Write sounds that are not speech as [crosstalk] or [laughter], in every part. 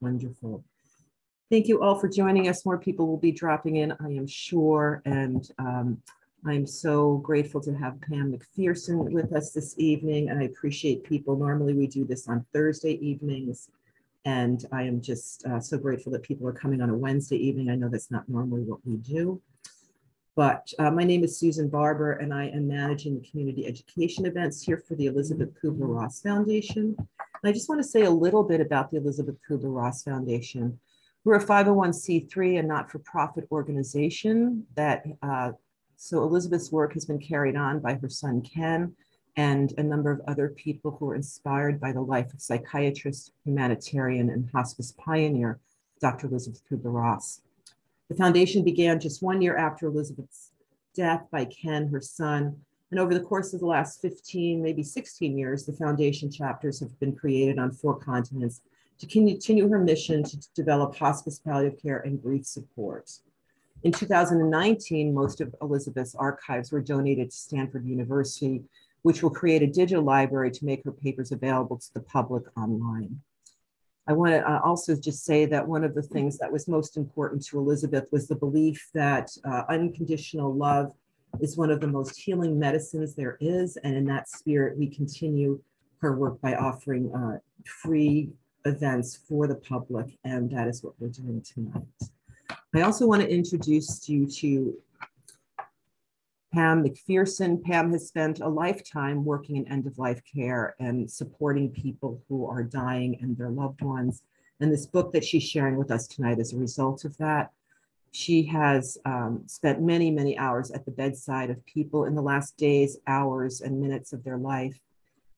Wonderful. Thank you all for joining us. More people will be dropping in, I am sure. And um, I'm so grateful to have Pam McPherson with us this evening. And I appreciate people. Normally we do this on Thursday evenings. And I am just uh, so grateful that people are coming on a Wednesday evening. I know that's not normally what we do. But uh, my name is Susan Barber, and I am managing the community education events here for the Elisabeth Kübler-Ross Foundation. And I just want to say a little bit about the Elisabeth Kübler-Ross Foundation. We're a 501c3, a not-for-profit organization that, uh, so Elisabeth's work has been carried on by her son, Ken, and a number of other people who were inspired by the life of psychiatrist, humanitarian, and hospice pioneer, Dr. Elisabeth Kübler-Ross. The foundation began just one year after Elisabeth's death by Ken, her son. And over the course of the last 15, maybe 16 years, the foundation chapters have been created on four continents to continue her mission to develop hospice palliative care and grief support. In 2019, most of Elisabeth's archives were donated to Stanford University, which will create a digital library to make her papers available to the public online. I want to uh, also just say that one of the things that was most important to Elisabeth was the belief that uh, unconditional love is one of the most healing medicines there is. And in that spirit, we continue her work by offering uh, free events for the public. And that is what we're doing tonight. I also want to introduce you to Pam McPherson. Pam has spent a lifetime working in end of life care and supporting people who are dying and their loved ones. And this book that she's sharing with us tonight is a result of that. She has um, spent many, many hours at the bedside of people in the last days, hours, and minutes of their life.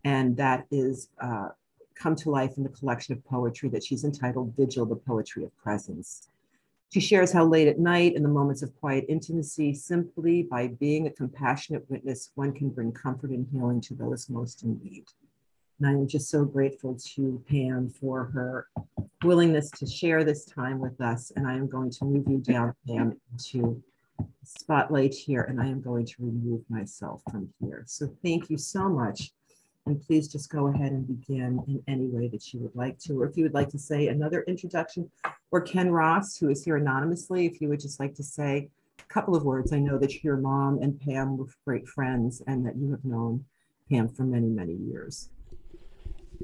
And that is uh, come to life in the collection of poetry that she's entitled Vigil, the Poetry of Presence. She shares how late at night, in the moments of quiet intimacy, simply by being a compassionate witness, one can bring comfort and healing to those most in need. And I'm just so grateful to Pam for her willingness to share this time with us. And I am going to move you down, Pam, into spotlight here, and I am going to remove myself from here. So thank you so much. And please just go ahead and begin in any way that you would like to, or if you would like to say another introduction, or Ken Ross, who is here anonymously, if you would just like to say a couple of words. I know that your mom and Pam were great friends and that you have known Pam for many, many years.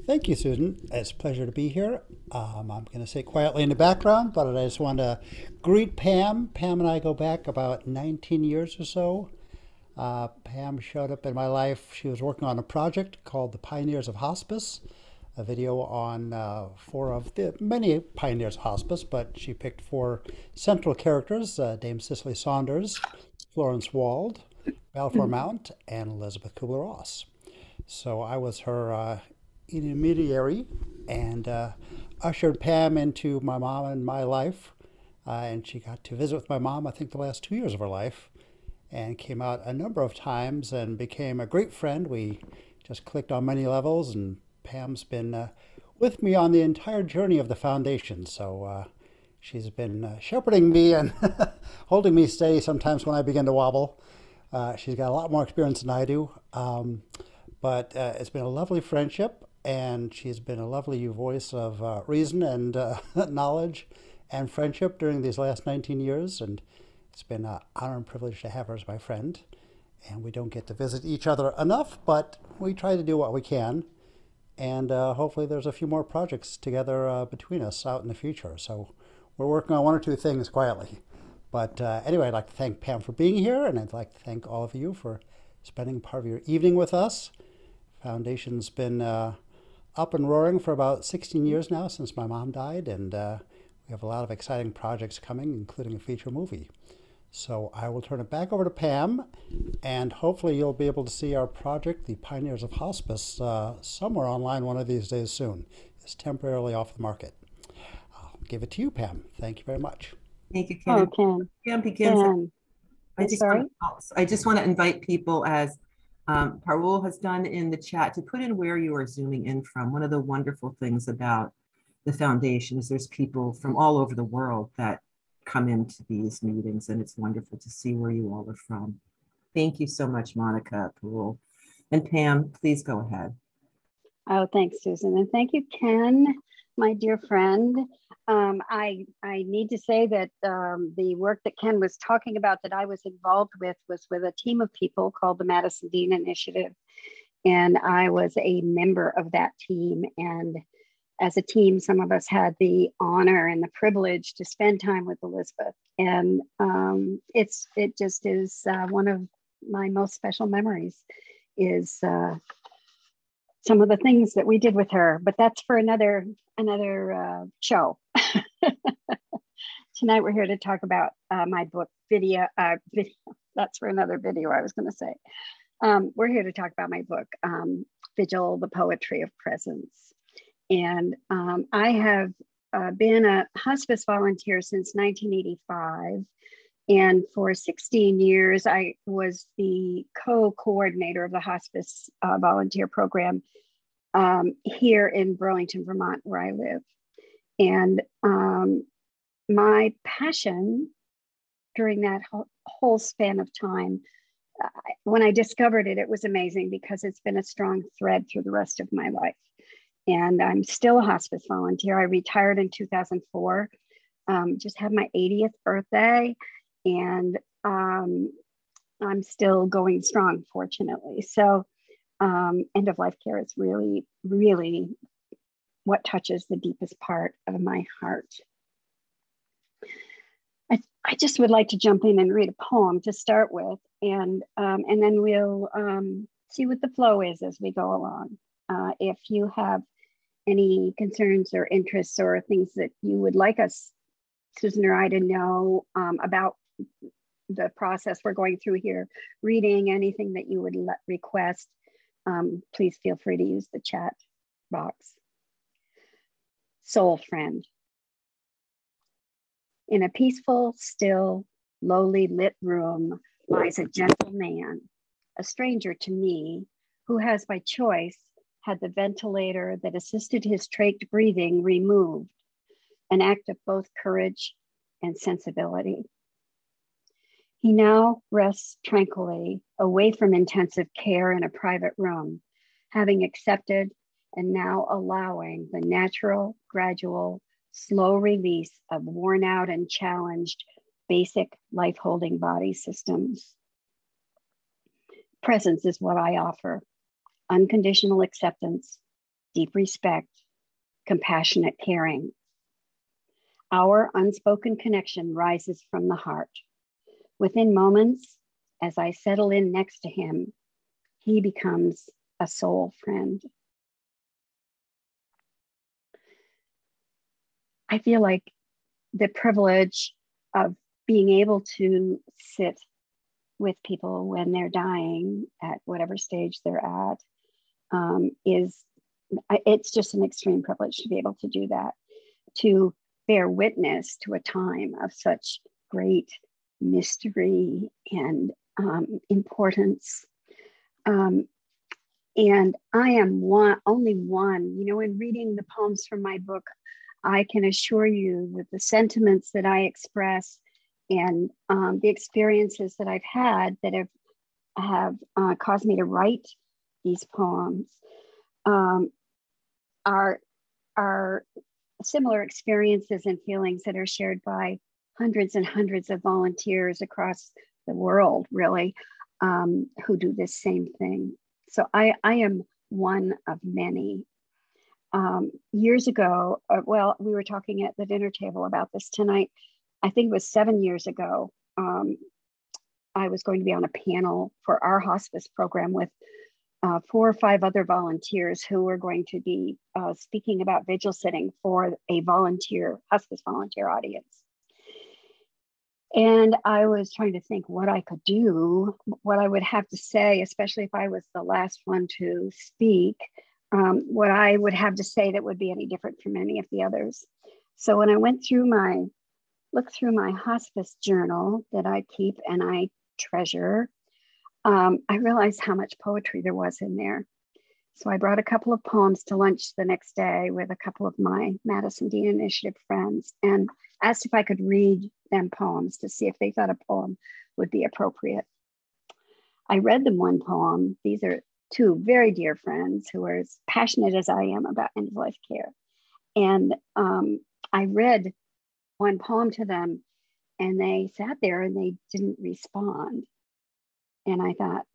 Thank you, Susan. It's a pleasure to be here. Um, I'm going to say quietly in the background, but I just want to greet Pam. Pam and I go back about 19 years or so. Uh, Pam showed up in my life. She was working on a project called the Pioneers of Hospice, a video on uh, four of the many pioneers of hospice, but she picked four central characters uh, Dame Cicely Saunders, Florence Wald, Balfour [laughs] Mount, and Elisabeth Kübler Ross. So I was her uh, intermediary and uh, ushered Pam into my mom and my life. Uh, and she got to visit with my mom, I think, the last two years of her life and came out a number of times and became a great friend. We just clicked on many levels, and Pam's been uh, with me on the entire journey of the foundation. So uh, she's been uh, shepherding me and [laughs] holding me steady sometimes when I begin to wobble. Uh, she's got a lot more experience than I do, um, but uh, it's been a lovely friendship, and she's been a lovely voice of uh, reason and [laughs] knowledge and friendship during these last 19 years. And it's been an honor and privilege to have her as my friend. And we don't get to visit each other enough, but we try to do what we can. And uh, hopefully, there's a few more projects together uh, between us out in the future. So we're working on one or two things quietly. But uh, anyway, I'd like to thank Pam for being here, and I'd like to thank all of you for spending part of your evening with us. Foundation's been uh, up and roaring for about 16 years now since my mom died, and uh, we have a lot of exciting projects coming, including a feature movie. So I will turn it back over to Pam, and hopefully you'll be able to see our project, the Pioneers of Hospice, uh, somewhere online one of these days soon. It's temporarily off the market. I'll give it to you, Pam. Thank you very much. Thank you, Ken. Oh, Ken. Pam begins. Ken. I just, Sorry? I just want to invite people as um, Parul has done in the chat to put in where you are zooming in from. One of the wonderful things about the foundation is there's people from all over the world that come into these meetings and it's wonderful to see where you all are from. Thank you so much, Monica, Parul. And Pam, please go ahead. Oh, thanks, Susan. And thank you, Ken, my dear friend. Um, I, I need to say that um, the work that Ken was talking about that I was involved with was with a team of people called the Madison-Deane Initiative. And I was a member of that team. And as a team, some of us had the honor and the privilege to spend time with Elisabeth. And um, it's it just is uh, one of my most special memories is uh, some of the things that we did with her. But that's for another another uh, show. [laughs] Tonight we're here to talk about uh, my book video. Uh, video. [laughs] That's for another video. I was going to say. Um, we're here to talk about my book, um, Vigil: The Poetry of Presence. And um, I have uh, been a hospice volunteer since 1985. And for 16 years, I was the co coordinator of the hospice uh, volunteer program um, here in Burlington, Vermont, where I live. And um, my passion during that whole, whole span of time, uh, when I discovered it, it was amazing because it's been a strong thread through the rest of my life and I'm still a hospice volunteer. I retired in 2004, um, just had my 80th birthday, and um, I'm still going strong, fortunately. So, um, end of life care is really, really what touches the deepest part of my heart. I, I just would like to jump in and read a poem to start with, and, um, and then we'll um, see what the flow is as we go along. Uh, if you have any concerns or interests or things that you would like us, Susan or I, to know um, about the process we're going through here, reading anything that you would let, request, um, please feel free to use the chat box. Soul friend. In a peaceful, still, lowly lit room lies a gentle man, a stranger to me, who has by choice had the ventilator that assisted his trached breathing removed, an act of both courage and sensibility. He now rests tranquilly away from intensive care in a private room, having accepted and now allowing the natural, gradual, slow release of worn out and challenged basic life holding body systems. Presence is what I offer unconditional acceptance, deep respect, compassionate caring. Our unspoken connection rises from the heart. Within moments, as I settle in next to him, he becomes a soul friend. I feel like the privilege of being able to sit with people when they're dying at whatever stage they're at um, is it's just an extreme privilege to be able to do that, to bear witness to a time of such great mystery and um, importance. Um, and I am one, only one. You know, in reading the poems from my book, I can assure you that the sentiments that I express and um, the experiences that I've had that have have uh, caused me to write these poems um, are, are similar experiences and feelings that are shared by hundreds and hundreds of volunteers across the world, really, um, who do this same thing. So I, I am one of many. Um, years ago, uh, well, we were talking at the dinner table about this tonight. I think it was seven years ago. Um, I was going to be on a panel for our hospice program with uh, four or five other volunteers who were going to be uh, speaking about vigil sitting for a volunteer, hospice volunteer audience. And I was trying to think what I could do, what I would have to say, especially if I was the last one to speak, um, what I would have to say that would be any different from any of the others. So when I went through my, looked through my hospice journal that I keep and I treasure, um, I realized how much poetry there was in there. So I brought a couple of poems to lunch the next day with a couple of my Madison-Deane Initiative friends and asked if I could read them poems to see if they thought a poem would be appropriate. I read them one poem. These are two very dear friends who are as passionate as I am about end of life care. And um, I read one poem to them, and they sat there and they didn't respond. And I thought,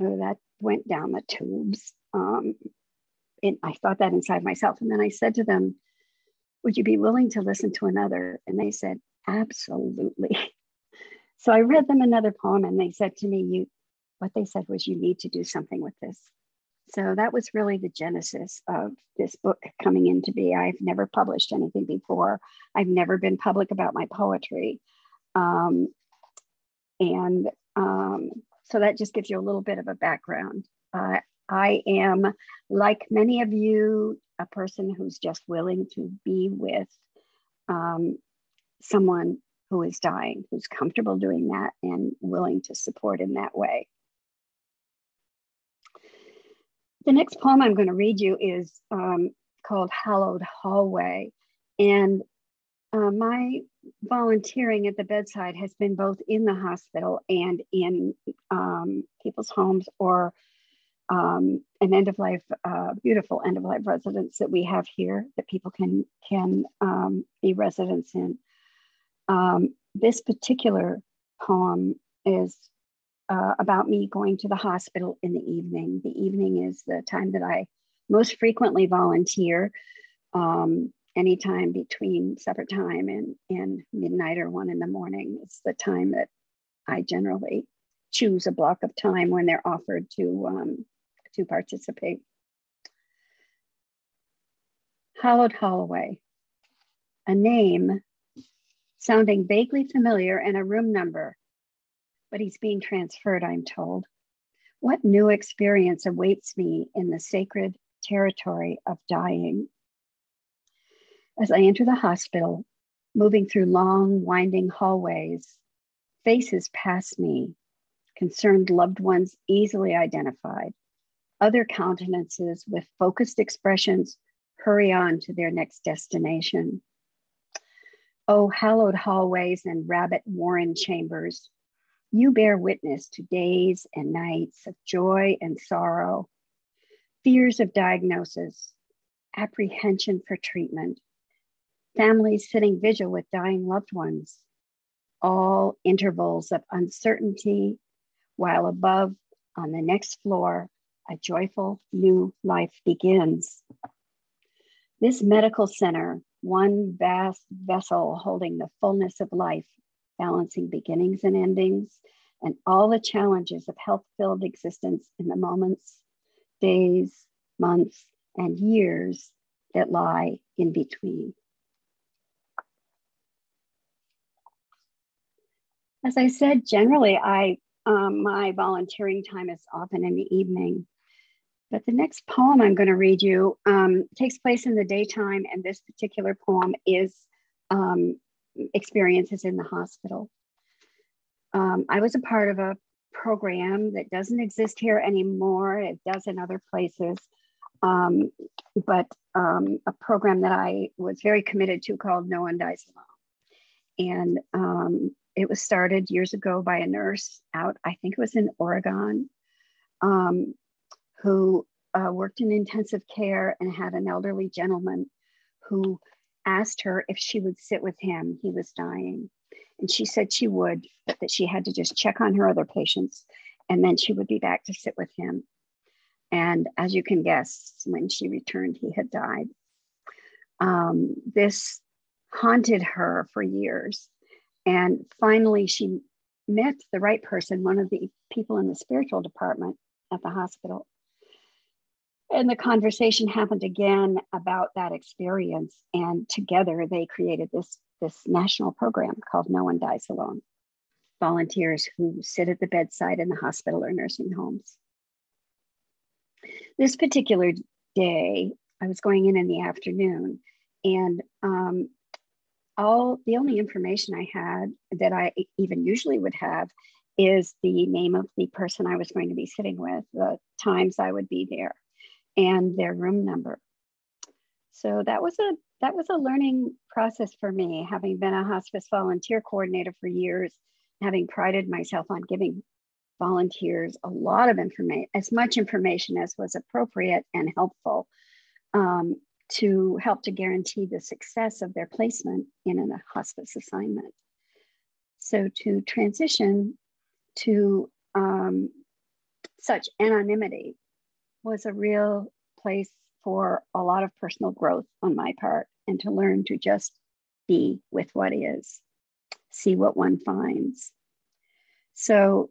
oh, that went down the tubes. Um, and I thought that inside myself. And then I said to them, Would you be willing to listen to another? And they said, Absolutely. [laughs] So I read them another poem and they said to me, You what they said was you need to do something with this. So that was really the genesis of this book coming into be. I've never published anything before. I've never been public about my poetry. Um, and um, so that just gives you a little bit of a background. Uh, I am, like many of you, a person who's just willing to be with um, someone who is dying, who's comfortable doing that and willing to support in that way. The next poem I'm going to read you is um, called Hallowed Hallway. And uh, my volunteering at the bedside has been both in the hospital and in um, people's homes or um, an end of life, uh, beautiful end of life residence that we have here that people can can um, be residents in. Um, this particular poem is uh, about me going to the hospital in the evening. The evening is the time that I most frequently volunteer. Um, anytime between supper time and, and midnight or one in the morning. It's the time that I generally choose a block of time when they're offered to, um, to participate. Hallowed Holloway, a name sounding vaguely familiar and a room number but he's being transferred, I'm told. What new experience awaits me in the sacred territory of dying? As I enter the hospital, moving through long, winding hallways, faces pass me, concerned loved ones easily identified. Other countenances with focused expressions hurry on to their next destination. Oh, hallowed hallways and rabbit warren chambers, you bear witness to days and nights of joy and sorrow, fears of diagnosis, apprehension for treatment, families sitting vigil with dying loved ones, all intervals of uncertainty, while above on the next floor, a joyful new life begins. This medical center, one vast vessel holding the fullness of life, balancing beginnings and endings, and all the challenges of health filled existence in the moments, days, months, and years that lie in between. As I said, generally, I um, my volunteering time is often in the evening. But the next poem I'm going to read you um, takes place in the daytime, and this particular poem is um, experiences in the hospital. Um, I was a part of a program that doesn't exist here anymore. It does in other places, um, but um, a program that I was very committed to called No One Dies Alone. And um, it was started years ago by a nurse out, I think it was in Oregon, um, who uh, worked in intensive care and had an elderly gentleman who asked her if she would sit with him. He was dying. And she said she would, but that she had to just check on her other patients and then she would be back to sit with him. And as you can guess, when she returned, he had died. Um, this haunted her for years. And finally, she met the right person, one of the people in the spiritual department at the hospital and the conversation happened again about that experience and together they created this this national program called no one dies alone. Volunteers who sit at the bedside in the hospital or nursing homes. This particular day i was going in in the afternoon and um, all the only information i had that i even usually would have is the name of the person i was going to be sitting with the times i would be there and their room number. So that was a that was a learning process for me, having been a hospice volunteer coordinator for years, having prided myself on giving volunteers a lot of information, as much information as was appropriate and helpful um, to help to guarantee the success of their placement in a hospice assignment. So to transition to um, such anonymity was a real place for a lot of personal growth on my part and to learn to just be with what is, see what one finds. So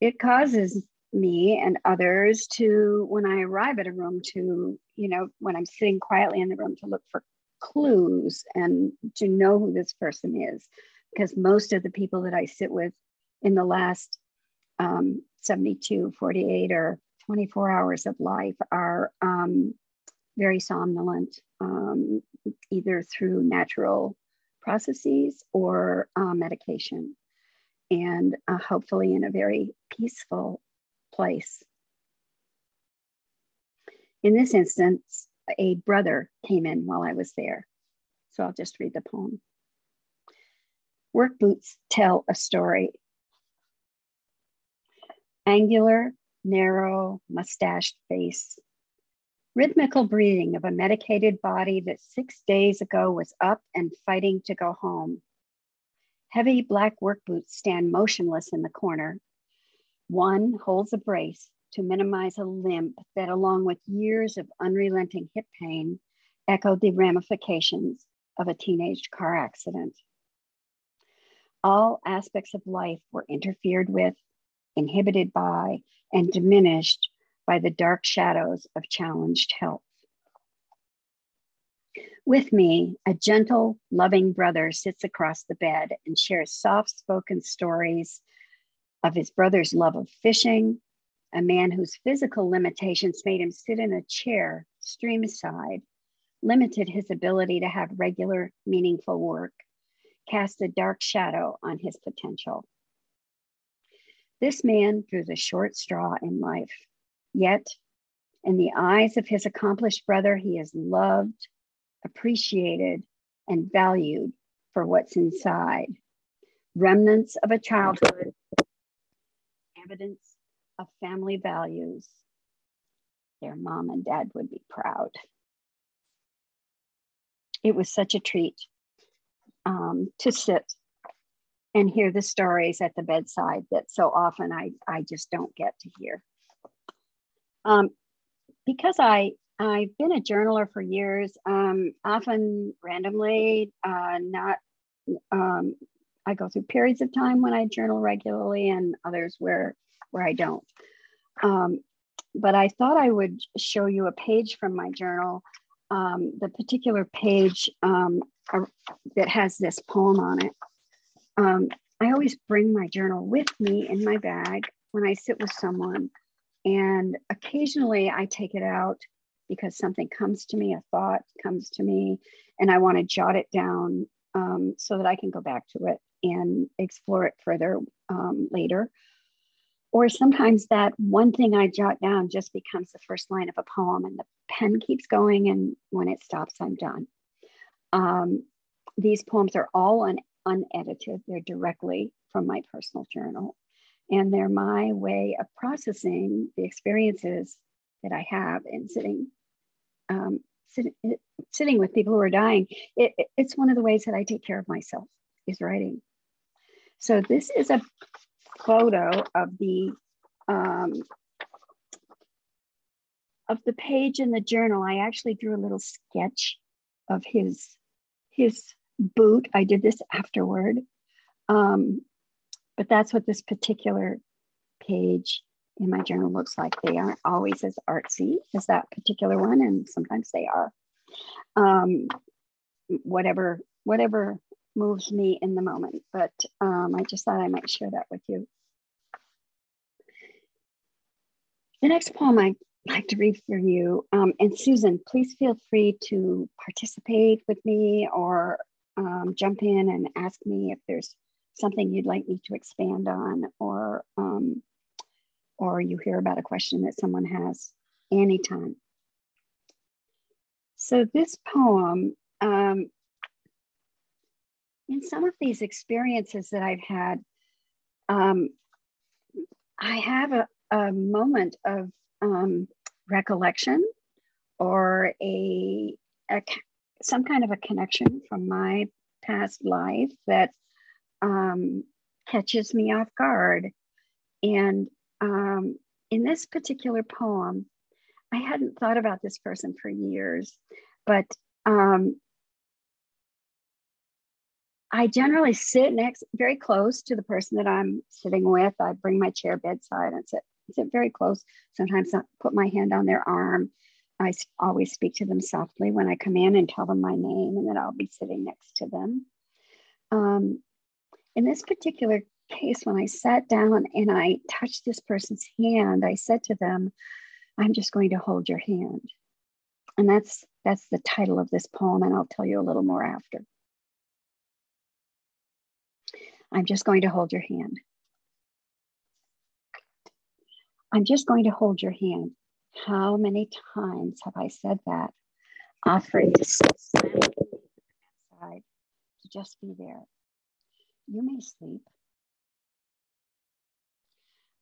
it causes me and others to, when I arrive at a room, to, you know, when I'm sitting quietly in the room, to look for clues and to know who this person is. Because most of the people that I sit with in the last um, 72, 48, or 24 hours of life are um, very somnolent, um, either through natural processes or uh, medication, and uh, hopefully in a very peaceful place. In this instance, a brother came in while I was there. So I'll just read the poem. Work boots tell a story. Angular, narrow, mustached face. Rhythmical breathing of a medicated body that six days ago was up and fighting to go home. Heavy black work boots stand motionless in the corner, one holds a brace to minimize a limp that, along with years of unrelenting hip pain, echoed the ramifications of a teenage car accident. All aspects of life were interfered with, inhibited by, and diminished by the dark shadows of challenged health. With me, a gentle, loving brother sits across the bed and shares soft spoken stories of his brother's love of fishing, a man whose physical limitations made him sit in a chair streamside, limited his ability to have regular, meaningful work, cast a dark shadow on his potential. This man drew the short straw in life, yet, in the eyes of his accomplished brother, he is loved, appreciated, and valued for what's inside. Remnants of a childhood evidence of family values, their mom and dad would be proud. It was such a treat um, to sit and hear the stories at the bedside that so often I, I just don't get to hear. Um, because I, I've been a journaler for years, um, often randomly, uh, not um, I go through periods of time when I journal regularly and others where where I don't. Um, but I thought I would show you a page from my journal, um, the particular page um, that has this poem on it. Um, I always bring my journal with me in my bag when I sit with someone. And occasionally I take it out because something comes to me, a thought comes to me, and I want to jot it down um, so that I can go back to it and explore it further um, later. Or sometimes that one thing I jot down just becomes the first line of a poem, and the pen keeps going, and when it stops, I'm done. Um, these poems are all un- unedited, they're directly from my personal journal. And they're my way of processing the experiences that I have in sitting um, sit, sitting with people who are dying. It, it, it's one of the ways that I take care of myself is writing. So this is a photo of the um, of the page in the journal. I actually drew a little sketch of his his boot. I did this afterward, um, but that's what this particular page in my journal looks like. They aren't always as artsy as that particular one, and sometimes they are. Um, whatever whatever moves me in the moment. But um, I just thought I might share that with you. The next poem I'd like to read for you, um, and Susan, please feel free to participate with me or um, jump in and ask me if there's something you'd like me to expand on or um, or you hear about a question that someone has anytime. So this poem um, in some of these experiences that I've had, um, I have a, a moment of um, recollection or a, a, some kind of a connection from my past life that um, catches me off guard. And um, in this particular poem, I hadn't thought about this person for years, but um, I generally sit next, very close to the person that I'm sitting with. I bring my chair bedside and sit, sit very close. Sometimes I put my hand on their arm. I always speak to them softly when I come in and tell them my name, and then I'll be sitting next to them. Um, in this particular case, when I sat down and I touched this person's hand, I said to them, I'm just going to hold your hand. And that's that's the title of this poem, and I'll tell you a little more after. I'm just going to hold your hand. I'm just going to hold your hand. How many times have I said that? Offering to sit to just be there. You may sleep.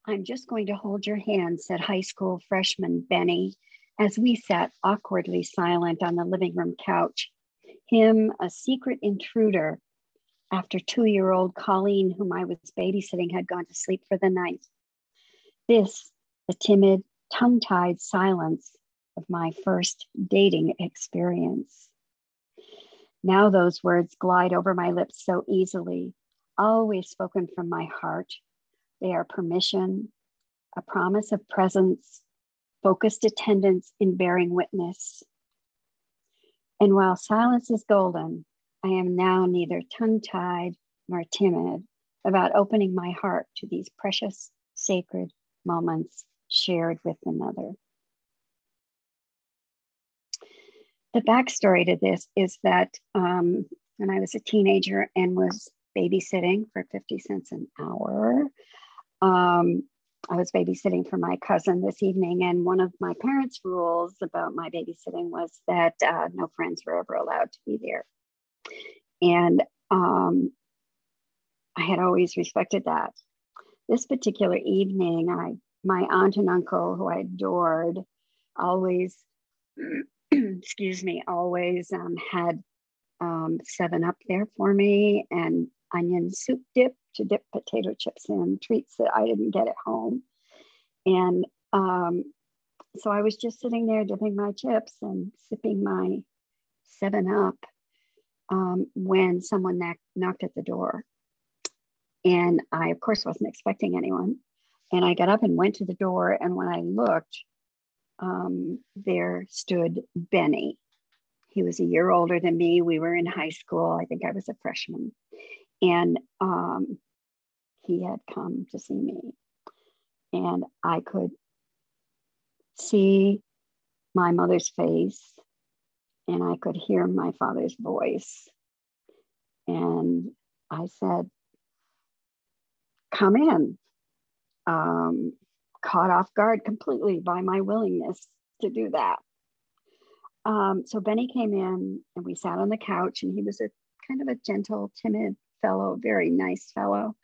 I'm just going to hold your hand, said high school freshman Benny, as we sat awkwardly silent on the living room couch. Him, a secret intruder, after two year old Colleen, whom I was babysitting, had gone to sleep for the night. This, the timid, tongue tied silence of my first dating experience. Now those words glide over my lips so easily, always spoken from my heart. They are permission, a promise of presence, focused attendance in bearing witness. And while silence is golden, I am now neither tongue tied nor timid about opening my heart to these precious, sacred moments shared with another. The backstory to this is that um, when I was a teenager and was babysitting for 50 cents an hour, um, I was babysitting for my cousin this evening, and one of my parents' rules about my babysitting was that uh, no friends were ever allowed to be there. And um, I had always respected that. This particular evening, I my aunt and uncle, who I adored, always, [clears throat] excuse me, always um, had um, Seven Up there for me and onion soup dip to dip potato chips in, treats that I didn't get at home. And um, so I was just sitting there dipping my chips and sipping my Seven Up um, when someone knocked at the door. And I, of course, wasn't expecting anyone. And I got up and went to the door. And when I looked, um, there stood Benny. He was a year older than me. We were in high school. I think I was a freshman. And um, he had come to see me. And I could see my mother's face and I could hear my father's voice. And I said, Come in. Um, caught off guard completely by my willingness to do that. Um, so Benny came in and we sat on the couch, and he was a kind of a gentle, timid fellow, very nice fellow.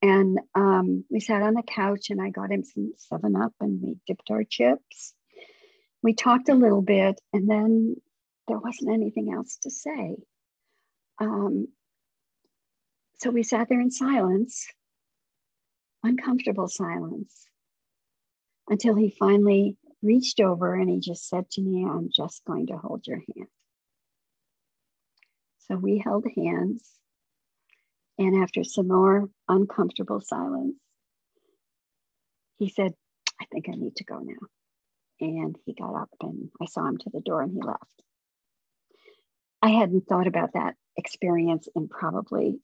And um, we sat on the couch, and I got him some 7 Up and we dipped our chips. We talked a little bit, and then there wasn't anything else to say. Um, so we sat there in silence, uncomfortable silence, until he finally reached over and he just said to me, I'm just going to hold your hand. So we held hands. And after some more uncomfortable silence, he said, I think I need to go now. And he got up and I saw him to the door and he left. I hadn't thought about that experience in probably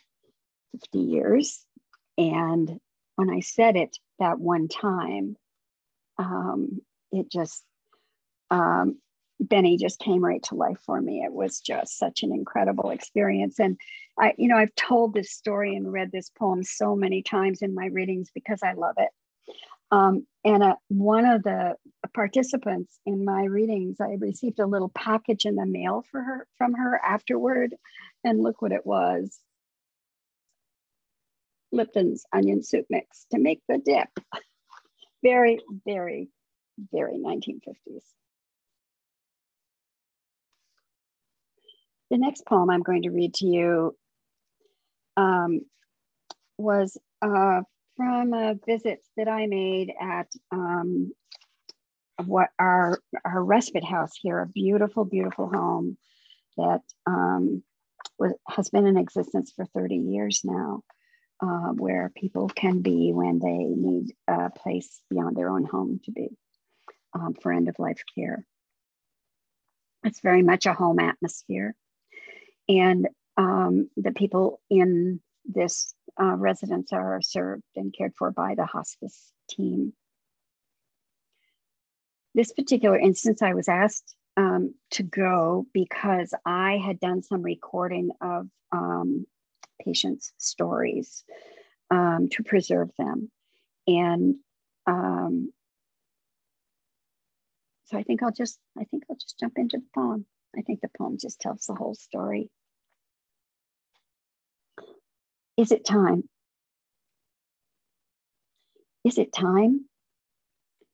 50 years. And when I said it that one time, um, it just, um, Benny just came right to life for me. It was just such an incredible experience. And I, you know, I've told this story and read this poem so many times in my readings because I love it. Um, and uh, one of the participants in my readings, I received a little package in the mail for her from her afterward, and look what it was: Lipton's onion soup mix to make the dip. [laughs] very, very, very 1950s. The next poem I'm going to read to you um, was uh, from a visit that I made at um, what our our respite house here, a beautiful, beautiful home that um, was, has been in existence for 30 years now, uh, where people can be when they need a place beyond their own home to be um, for end of life care. It's very much a home atmosphere. And um, the people in this uh, residence are served and cared for by the hospice team. This particular instance, I was asked um, to go because I had done some recording of um, patients' stories um, to preserve them. And um, so I think I'll just, I think I'll just jump into the poem. I think the poem just tells the whole story. Is it time? Is it time?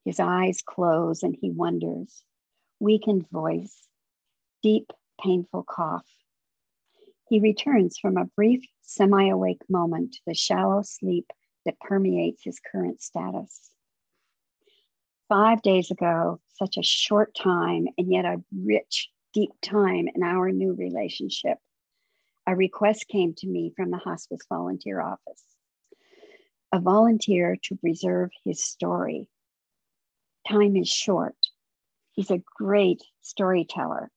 His eyes close and he wonders. Weakened voice, deep, painful cough. He returns from a brief, semi awake moment to the shallow sleep that permeates his current status. Five days ago, such a short time, and yet a rich, deep time in our new relationship a request came to me from the hospice volunteer office. A volunteer to preserve his story. Time is short. He's a great storyteller,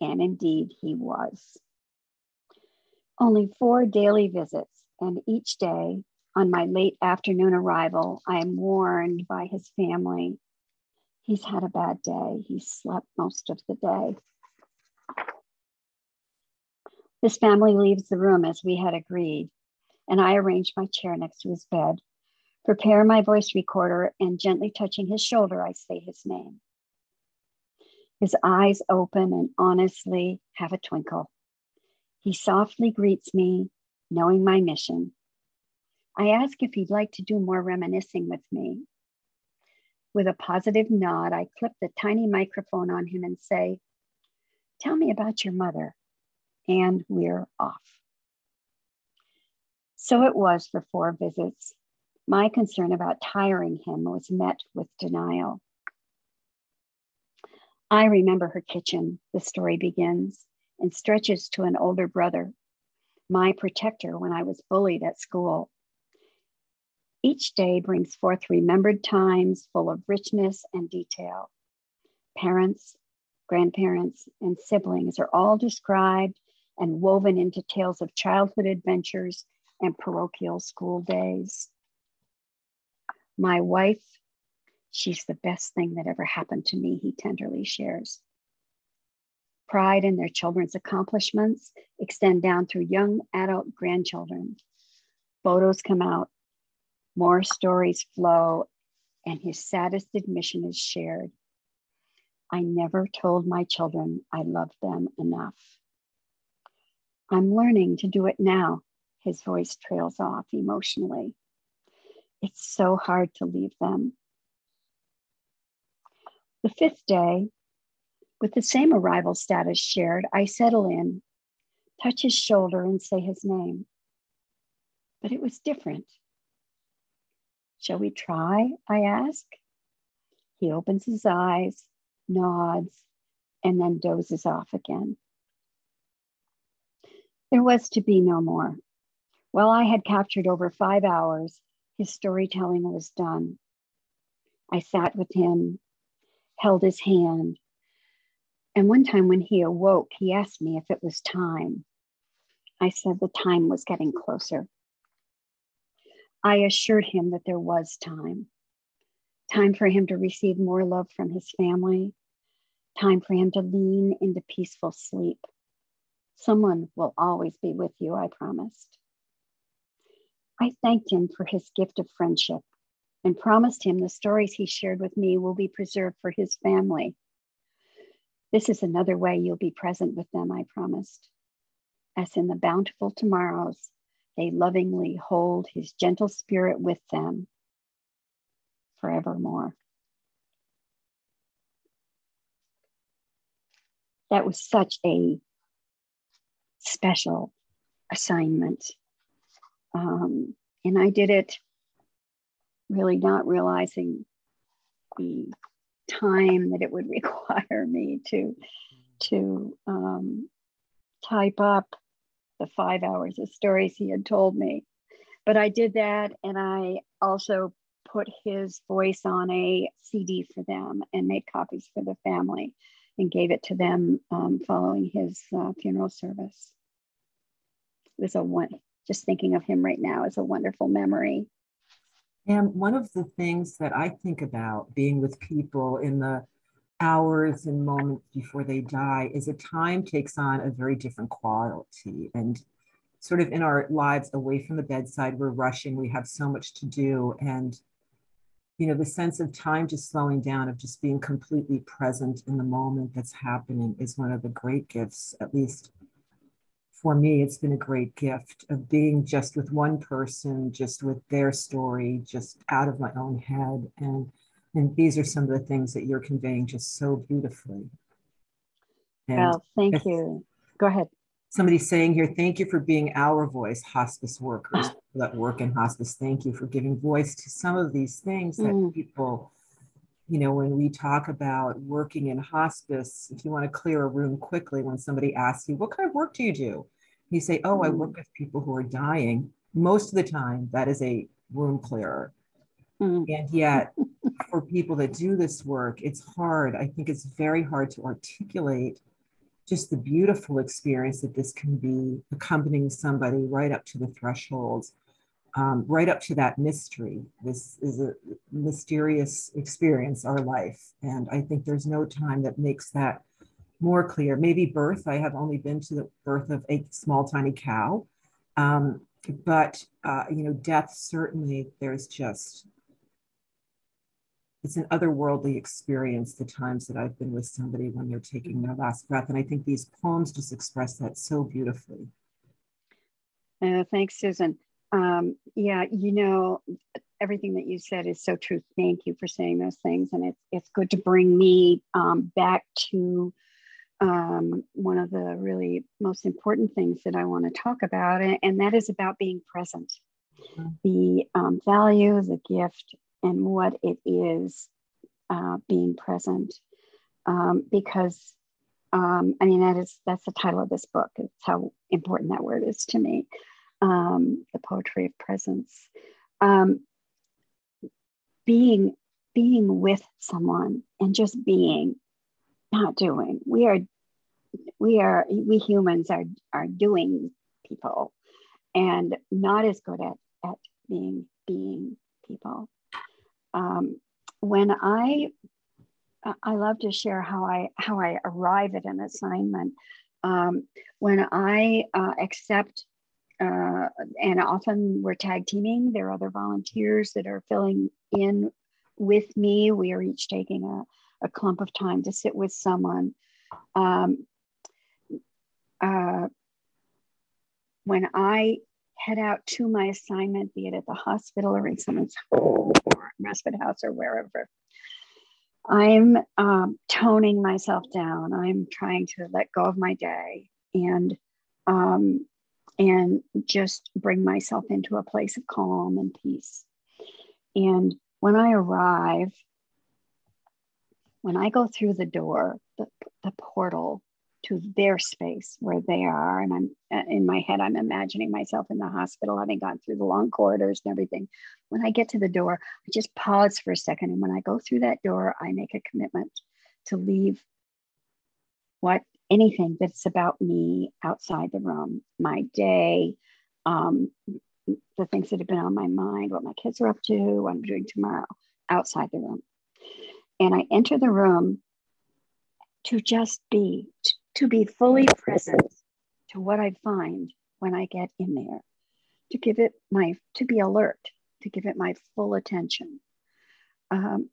and indeed he was. Only four daily visits, and each day on my late afternoon arrival, I am warned by his family. He's had a bad day. He slept most of the day. His family leaves the room as we had agreed, and I arrange my chair next to his bed, prepare my voice recorder, and gently touching his shoulder, I say his name. His eyes open and honestly have a twinkle. He softly greets me, knowing my mission. I ask if he'd like to do more reminiscing with me. With a positive nod, I clip the tiny microphone on him and say, Tell me about your mother and we're off. So it was for four visits. My concern about tiring him was met with denial. I remember her kitchen, the story begins, and stretches to an older brother, my protector when I was bullied at school. Each day brings forth remembered times full of richness and detail. Parents, grandparents, and siblings are all described and woven into tales of childhood adventures and parochial school days. My wife, she's the best thing that ever happened to me, he tenderly shares. Pride in their children's accomplishments extend down through young adult grandchildren. Photos come out, more stories flow, and his saddest admission is shared. I never told my children I loved them enough. I'm learning to do it now. His voice trails off emotionally. It's so hard to leave them. The fifth day, with the same arrival status shared, I settle in, touch his shoulder, and say his name. But it was different. Shall we try? I ask. He opens his eyes, nods, and then dozes off again. There was to be no more. While I had captured over five hours, his storytelling was done. I sat with him, held his hand, and one time when he awoke, he asked me if it was time. I said the time was getting closer. I assured him that there was time time for him to receive more love from his family, time for him to lean into peaceful sleep. Someone will always be with you, I promised. I thanked him for his gift of friendship and promised him the stories he shared with me will be preserved for his family. This is another way you'll be present with them, I promised. As in the bountiful tomorrows, they lovingly hold his gentle spirit with them forevermore. That was such a special assignment. Um, and I did it really not realizing the time that it would [laughs] require me to to um, type up the five hours of stories he had told me. But I did that, and I also put his voice on a CD for them and made copies for the family and gave it to them um, following his uh, funeral service. It was a one, just thinking of him right now is a wonderful memory. And one of the things that I think about being with people in the hours and moments before they die is that time takes on a very different quality. And sort of in our lives away from the bedside, we're rushing, we have so much to do. And, you know, the sense of time just slowing down, of just being completely present in the moment that's happening is one of the great gifts, at least for me, it's been a great gift of being just with one person, just with their story, just out of my own head. And and these are some of the things that you're conveying just so beautifully. And well, thank you. Go ahead. Somebody's saying here, thank you for being our voice, hospice workers [laughs] that work in hospice. Thank you for giving voice to some of these things that mm. people, you know, when we talk about working in hospice, if you want to clear a room quickly, when somebody asks you, what kind of work do you do? You say, Oh, I work mm. with people who are dying. Most of the time, that is a room clearer. Mm. And yet, [laughs] for people that do this work, it's hard. I think it's very hard to articulate just the beautiful experience that this can be accompanying somebody right up to the thresholds, um, right up to that mystery. This is a mysterious experience, our life. And I think there's no time that makes that more clear. Maybe birth. I have only been to the birth of a small, tiny cow. Um, but, uh, you know, death, certainly, there's just, it's an otherworldly experience the times that I've been with somebody when they're taking their last breath. And I think these poems just express that so beautifully. Uh, thanks, Susan. Um, yeah, you know, everything that you said is so true. Thank you for saying those things. And it's, it's good to bring me um, back to um, one of the really most important things that I want to talk about, and that is about being present. Mm-hmm. The um, value, the gift, and what it is uh, being present. Um, because um, I mean that is that's the title of this book. It's how important that word is to me. Um, the poetry of presence. Um, being being with someone and just being not doing. We are, we are, we humans are are doing people, and not as good at at being being people. Um, when I, I love to share how I how I arrive at an assignment. Um, when I uh, accept uh, and often we're tag teaming. There are other volunteers that are filling in with me. We are each taking a, a clump of time to sit with someone. Um, uh, when I head out to my assignment, be it at the hospital or in someone's home or respite house or wherever, I'm um, toning myself down. I'm trying to let go of my day and um, and just bring myself into a place of calm and peace. And when I arrive, when I go through the door, the, the portal to their space where they are, and I'm uh, in my head, I'm imagining myself in the hospital, having gone through the long corridors and everything. When I get to the door, I just pause for a second. And when I go through that door, I make a commitment to leave what anything that's about me outside the room, my day, um, the things that have been on my mind, what my kids are up to, what I'm doing tomorrow, outside the room. And I enter the room to just be, to be fully present to what I find when I get in there, to give it my, to be alert, to give it my full attention. Um,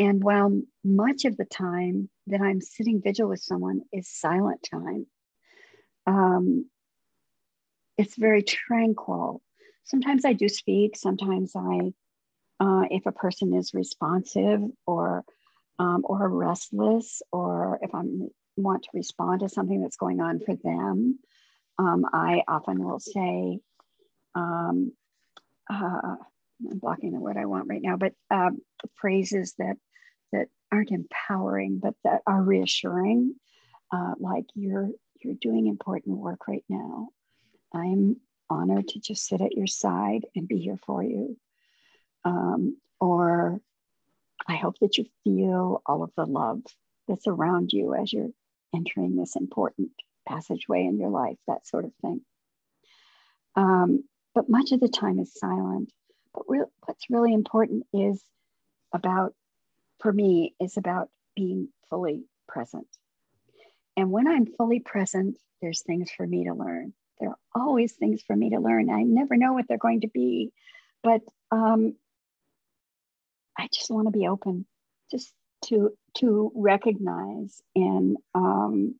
and while much of the time that I'm sitting vigil with someone is silent time, um, it's very tranquil. Sometimes I do speak, sometimes I uh, if a person is responsive or um, or restless, or if I want to respond to something that's going on for them, um, I often will say, um, uh, I'm blocking the word I want right now, but um, phrases that that aren't empowering, but that are reassuring, uh, like you're you're doing important work right now. I'm honored to just sit at your side and be here for you. Um, or I hope that you feel all of the love that's around you as you're entering this important passageway in your life, that sort of thing. Um, but much of the time is silent. But re- what's really important is about, for me, is about being fully present. And when I'm fully present, there's things for me to learn. There are always things for me to learn. I never know what they're going to be, but um, I just want to be open, just to to recognize and um,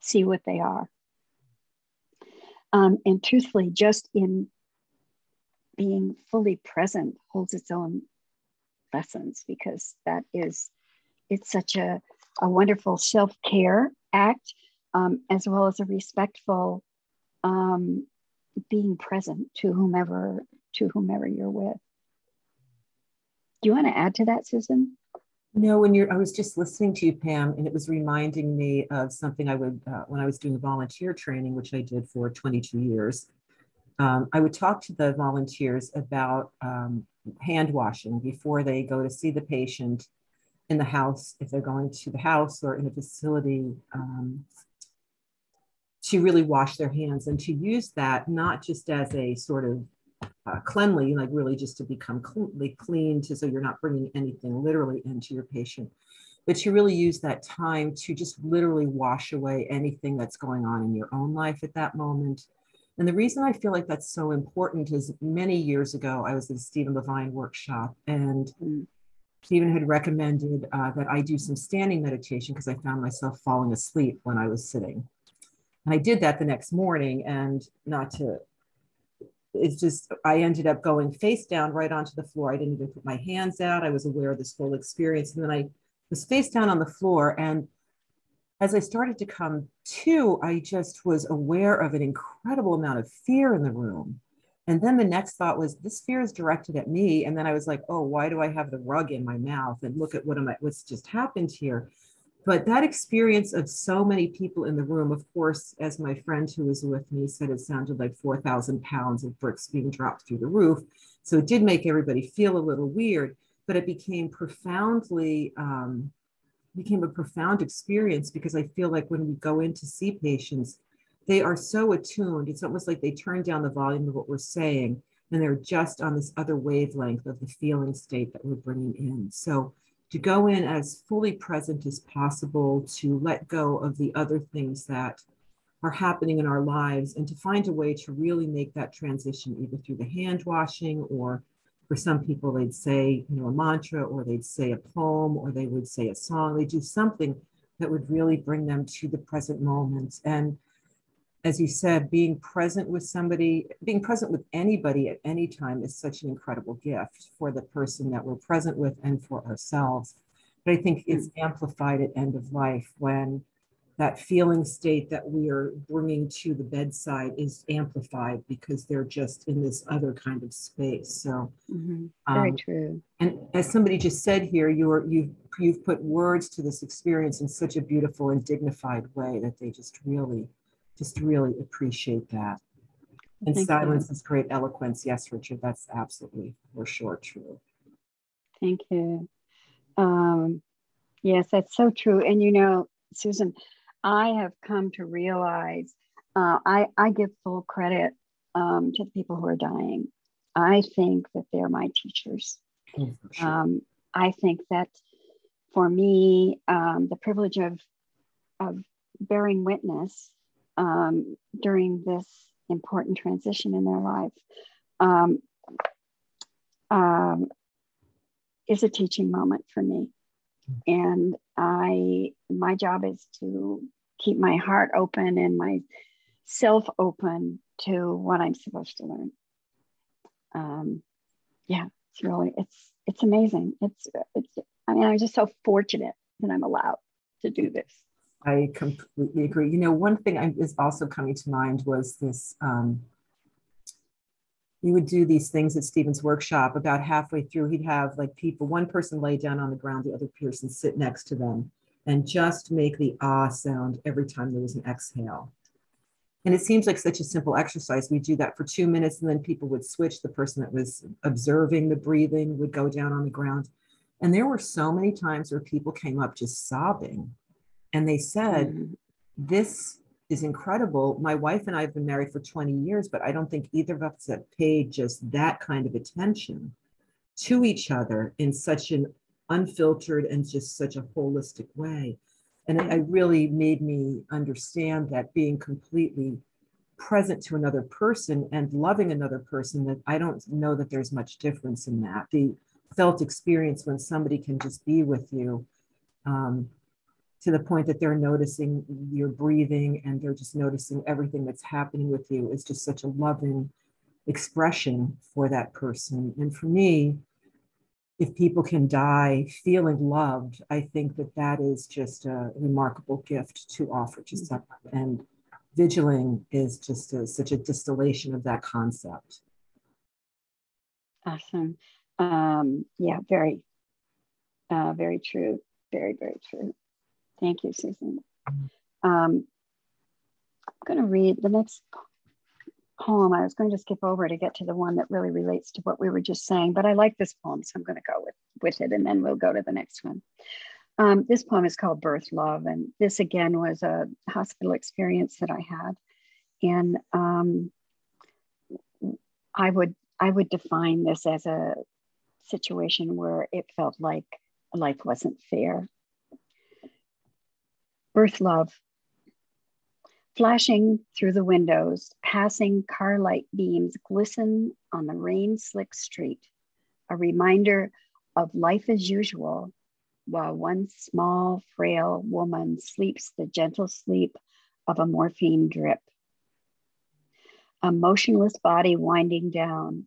see what they are. Um, and truthfully, just in being fully present holds its own lessons because that is it's such a, a wonderful self-care act um, as well as a respectful um, being present to whomever to whomever you're with do you want to add to that susan no, when you're, I was just listening to you, Pam, and it was reminding me of something I would, uh, when I was doing the volunteer training, which I did for 22 years. Um, I would talk to the volunteers about um, hand washing before they go to see the patient in the house, if they're going to the house or in a facility, um, to really wash their hands and to use that not just as a sort of uh, cleanly, like really just to become cl- clean, to so you're not bringing anything literally into your patient, but to really use that time to just literally wash away anything that's going on in your own life at that moment. And the reason I feel like that's so important is many years ago, I was at a Stephen Levine workshop, and mm. Stephen had recommended uh, that I do some standing meditation because I found myself falling asleep when I was sitting. And I did that the next morning, and not to it's just I ended up going face down right onto the floor. I didn't even put my hands out. I was aware of this whole experience. And then I was face down on the floor. And as I started to come to, I just was aware of an incredible amount of fear in the room. And then the next thought was, this fear is directed at me. And then I was like, oh, why do I have the rug in my mouth? And look at what am I, what's just happened here but that experience of so many people in the room, of course, as my friend who was with me said, it sounded like 4,000 pounds of bricks being dropped through the roof. So it did make everybody feel a little weird, but it became profoundly, um, became a profound experience because I feel like when we go in to see patients, they are so attuned. It's almost like they turn down the volume of what we're saying and they're just on this other wavelength of the feeling state that we're bringing in. So to go in as fully present as possible, to let go of the other things that are happening in our lives, and to find a way to really make that transition either through the hand washing or for some people they'd say you know a mantra or they'd say a poem or they would say a song they do something that would really bring them to the present moment and as you said, being present with somebody, being present with anybody at any time is such an incredible gift for the person that we're present with and for ourselves. But I think it's hmm. amplified at end of life when that feeling state that we are bringing to the bedside is amplified because they're just in this other kind of space. So, mm-hmm. very um, true. And as somebody just said here, you're you've you've put words to this experience in such a beautiful and dignified way that they just really just really appreciate that. And Thank silence you. is great eloquence. Yes, Richard, that's absolutely for sure true. Thank you. Um, yes, that's so true. And you know, Susan, I have come to realize uh, I, I give full credit um, to the people who are dying. I think that they're my teachers. Oh, sure. um, I think that for me, um, the privilege of, of bearing witness um, during this important transition in their life um, um, is a teaching moment for me. And I, my job is to keep my heart open and my self open to what I'm supposed to learn. Um, yeah, it's really it's it's amazing. It's it's I mean I'm just so fortunate that I'm allowed to do this. I completely agree. You know, one thing I, is also coming to mind was this. Um, you would do these things at Stephen's workshop. About halfway through, he'd have like people, one person lay down on the ground, the other person sit next to them, and just make the ah sound every time there was an exhale. And it seems like such a simple exercise. We do that for two minutes, and then people would switch. The person that was observing the breathing would go down on the ground. And there were so many times where people came up just sobbing. And they said, mm-hmm. This is incredible. My wife and I have been married for 20 years, but I don't think either of us have paid just that kind of attention to each other in such an unfiltered and just such a holistic way. And it, it really made me understand that being completely present to another person and loving another person, that I don't know that there's much difference in that. The felt experience when somebody can just be with you um, to the point that they're noticing your breathing and they're just noticing everything that's happening with you is just such a loving expression for that person. And for me, if people can die feeling loved, I think that that is just a remarkable gift to offer to someone. And vigiling is just a, such a distillation of that concept. Awesome. Um, yeah, very, uh, very true. Very, very true. Thank you, Susan. Um, I'm going to read the next poem. I was going to skip over to get to the one that really relates to what we were just saying, but I like this poem, so I'm going to go with, with it and then we'll go to the next one. Um, this poem is called Birth Love, and this again was a hospital experience that I had. And um, I would I would define this as a situation where it felt like life wasn't fair Birth love. Flashing through the windows, passing car light beams glisten on the rain slick street, a reminder of life as usual, while one small, frail woman sleeps the gentle sleep of a morphine drip. A motionless body winding down,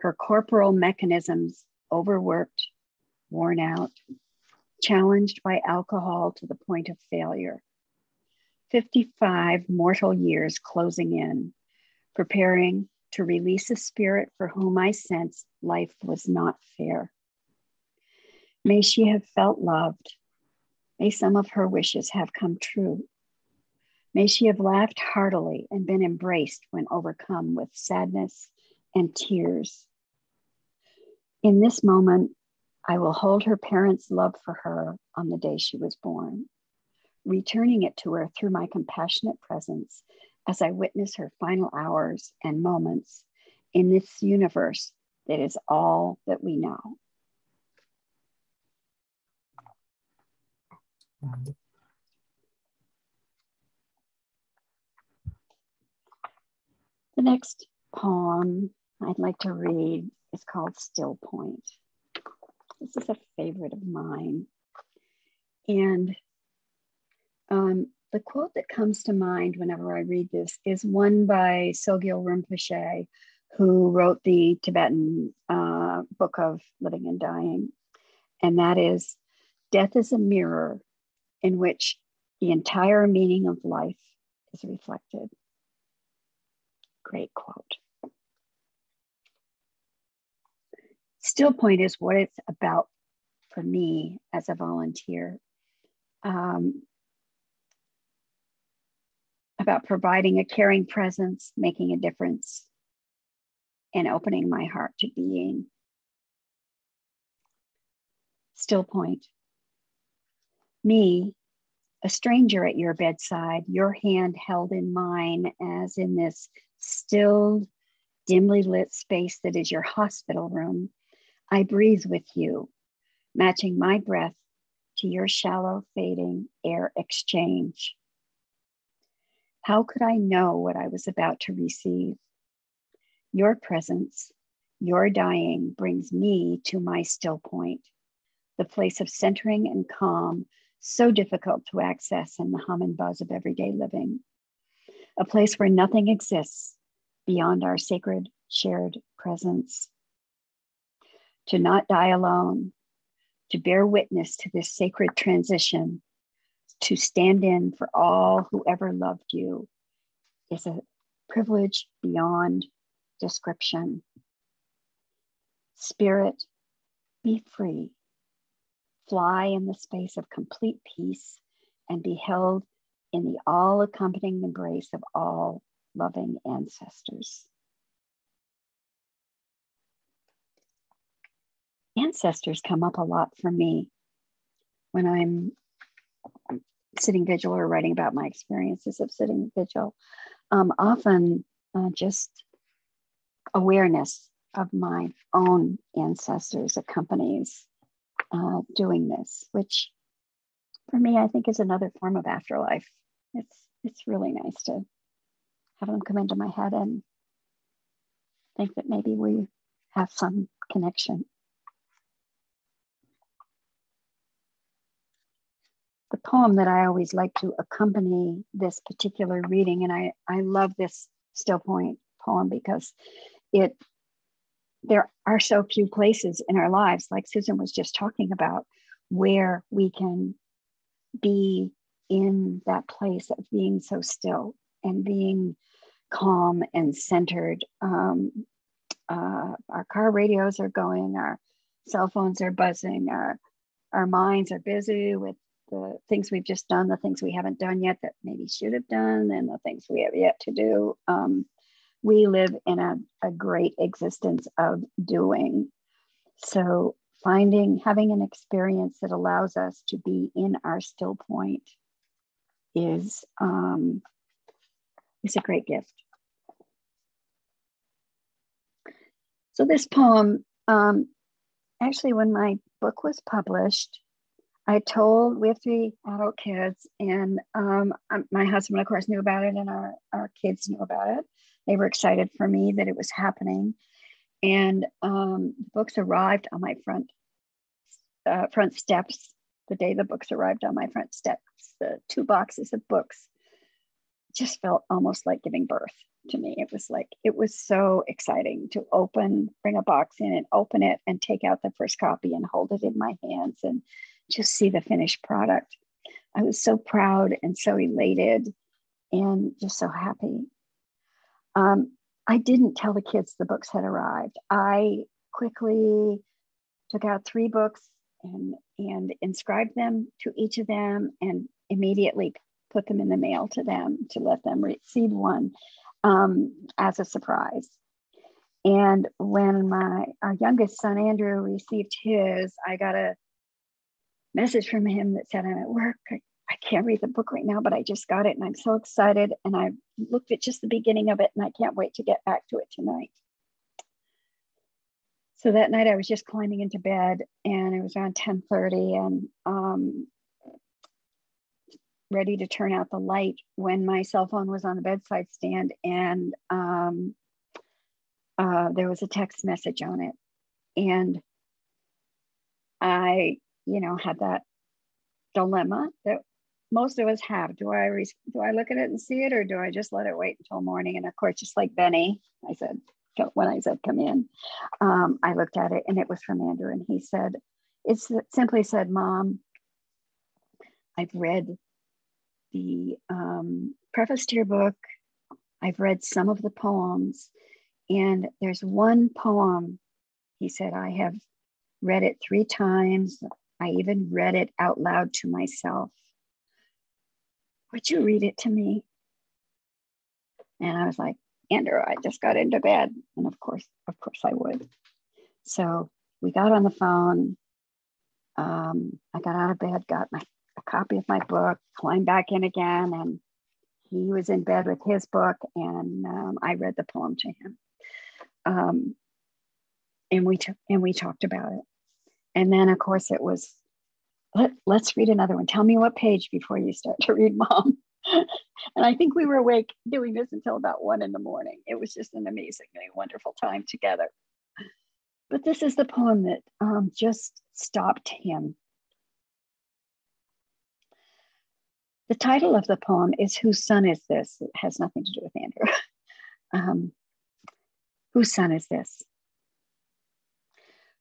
her corporal mechanisms overworked, worn out, challenged by alcohol to the point of failure. 55 mortal years closing in, preparing to release a spirit for whom I sensed life was not fair. May she have felt loved. May some of her wishes have come true. May she have laughed heartily and been embraced when overcome with sadness and tears. In this moment, I will hold her parents' love for her on the day she was born, returning it to her through my compassionate presence as I witness her final hours and moments in this universe that is all that we know. The next poem I'd like to read is called Still Point. This is a favorite of mine. And um, the quote that comes to mind whenever I read this is one by Sogyal Rinpoche, who wrote the Tibetan uh, book of living and dying. And that is Death is a mirror in which the entire meaning of life is reflected. Great quote. Still Point is what it's about for me as a volunteer. Um, about providing a caring presence, making a difference, and opening my heart to being. Still Point. Me, a stranger at your bedside, your hand held in mine as in this stilled, dimly lit space that is your hospital room I breathe with you, matching my breath to your shallow, fading air exchange. How could I know what I was about to receive? Your presence, your dying brings me to my still point, the place of centering and calm, so difficult to access in the hum and buzz of everyday living, a place where nothing exists beyond our sacred shared presence. To not die alone, to bear witness to this sacred transition, to stand in for all who ever loved you is a privilege beyond description. Spirit, be free. Fly in the space of complete peace and be held in the all accompanying embrace of all loving ancestors. Ancestors come up a lot for me when I'm sitting vigil or writing about my experiences of sitting vigil. Um, often uh, just awareness of my own ancestors accompanies uh, doing this, which for me, I think is another form of afterlife. It's it's really nice to have them come into my head and think that maybe we have some connection. The poem that I always like to accompany this particular reading, and I, I love this still point poem because it there are so few places in our lives, like Susan was just talking about, where we can be in that place of being so still and being calm and centered. Um, uh, our car radios are going, our cell phones are buzzing, our, our minds are busy with the things we've just done, the things we haven't done yet that maybe should have done, and the things we have yet to do. Um, we live in a, a great existence of doing. So finding, having an experience that allows us to be in our still point is, um, is a great gift. So this poem, um, actually when my book was published, I told, we have three adult kids and um, um, my husband of course knew about it and our, our kids knew about it. They were excited for me that it was happening. And um, books arrived on my front uh, front steps the day the books arrived on my front steps. The two boxes of books just felt almost like giving birth to me. It was like it was so exciting to open, bring a box in, and open it, and take out the first copy and hold it in my hands and just see the finished product. I was so proud and so elated and just so happy. Um, I didn't tell the kids the books had arrived. I quickly took out three books and, and inscribed them to each of them and immediately put them in the mail to them to let them receive one um, as a surprise. And when my our youngest son Andrew received his, I got a message from him that said, "I'm at work. I I can't read the book right now, but I just got it and I'm so excited. And I looked at just the beginning of it and I can't wait to get back to it tonight. So that night I was just climbing into bed and it was around 1030 and um, ready to turn out the light when my cell phone was on the bedside stand and um, uh, there was a text message on it. And I, you know, had that dilemma that most of us have. Do I re- do I look at it and see it, or do I just let it wait until morning? And of course, just like Benny, I said when I said come in, um, I looked at it and it was from Andrew, and he said, "It simply said, Mom, I've read the um, preface to your book. I've read some of the poems, and there's one poem." He said, "I have read it three times. I even read it out loud to myself." would you read it to me? And I was like, Andrew, I just got into bed. And of course, of course I would. So we got on the phone. Um, I got out of bed, got my a copy of my book, climbed back in again, and he was in bed with his book, and um, I read the poem to him. Um, and we t- and we talked about it. And then, of course, it was let, let's read another one. Tell me what page before you start to read, mom. [laughs] and I think we were awake doing this until about one in the morning. It was just an amazingly wonderful time together. But this is the poem that um, just stopped him. The title of the poem is Whose Son Is This? It has nothing to do with Andrew. [laughs] um, whose son is this?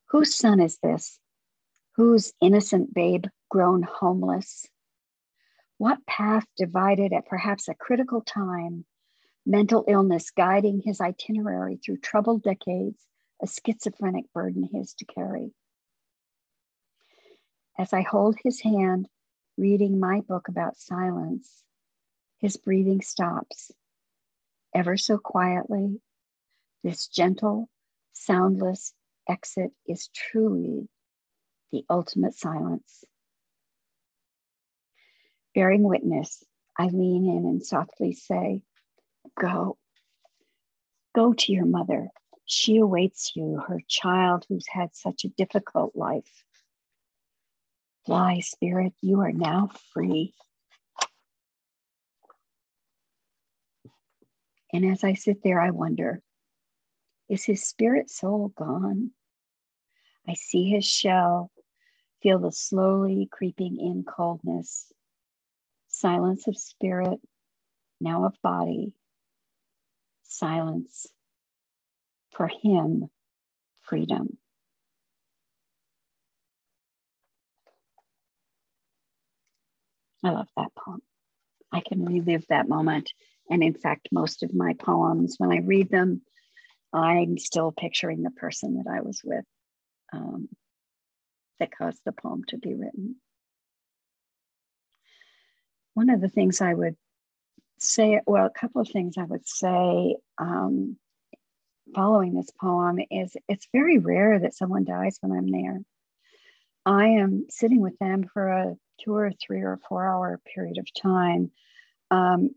Whose son is this? Whose innocent babe grown homeless? What path divided at perhaps a critical time, mental illness guiding his itinerary through troubled decades, a schizophrenic burden his to carry? As I hold his hand, reading my book about silence, his breathing stops. Ever so quietly, this gentle, soundless exit is truly the ultimate silence. Bearing witness, I lean in and softly say, Go, go to your mother. She awaits you, her child who's had such a difficult life. Fly, spirit, you are now free. And as I sit there, I wonder is his spirit soul gone? I see his shell, feel the slowly creeping in coldness, silence of spirit, now of body, silence. For him, freedom. I love that poem. I can relive that moment. And in fact, most of my poems, when I read them, I'm still picturing the person that I was with um, that caused the poem to be written. One of the things I would say, well, a couple of things I would say um, following this poem is it's very rare that someone dies when I'm there. I am sitting with them for a two or three or four hour period of time. Um,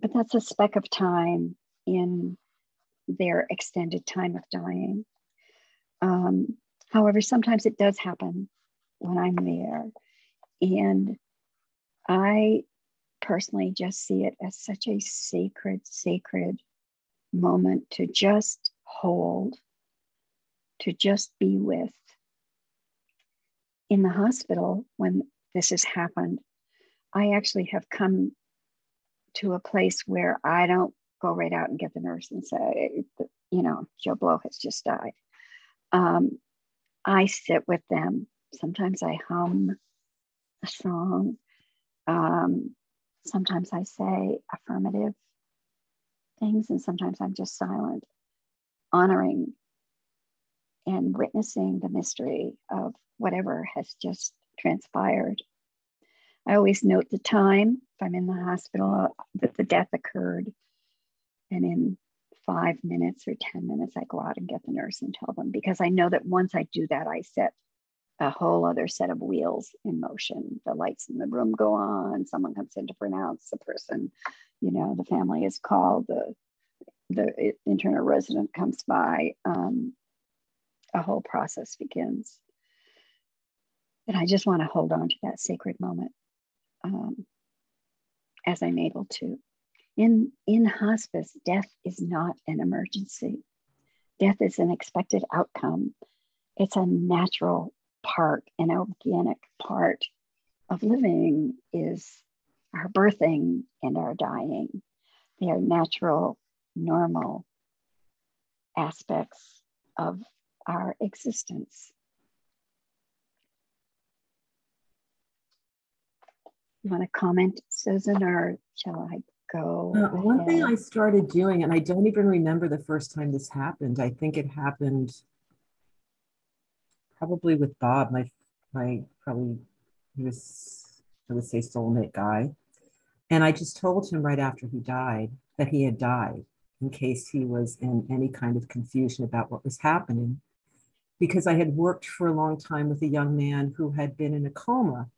but that's a speck of time in their extended time of dying. Um, however, sometimes it does happen when I'm there. And I personally just see it as such a sacred, sacred moment to just hold, to just be with. In the hospital, when this has happened, I actually have come to a place where I don't go right out and get the nurse and say, you know, Joe Blow has just died. Um, I sit with them. Sometimes I hum a song. Um, sometimes I say affirmative things, and sometimes I'm just silent, honoring and witnessing the mystery of whatever has just transpired. I always note the time if I'm in the hospital that the death occurred. And in five minutes or 10 minutes, I go out and get the nurse and tell them because I know that once I do that, I set a whole other set of wheels in motion. The lights in the room go on, someone comes in to pronounce the person, you know, the family is called, the, the internal resident comes by, um, a whole process begins. And I just want to hold on to that sacred moment um, as I'm able to. In, in hospice, death is not an emergency. Death is an expected outcome. It's a natural part, an organic part of living is our birthing and our dying. They are natural, normal aspects of our existence. You want to comment, Susan, or shall I go? Uh, one thing I started doing, and I don't even remember the first time this happened. I think it happened probably with Bob, my my probably he was I would say soulmate guy. And I just told him right after he died that he had died in case he was in any kind of confusion about what was happening. Because I had worked for a long time with a young man who had been in a coma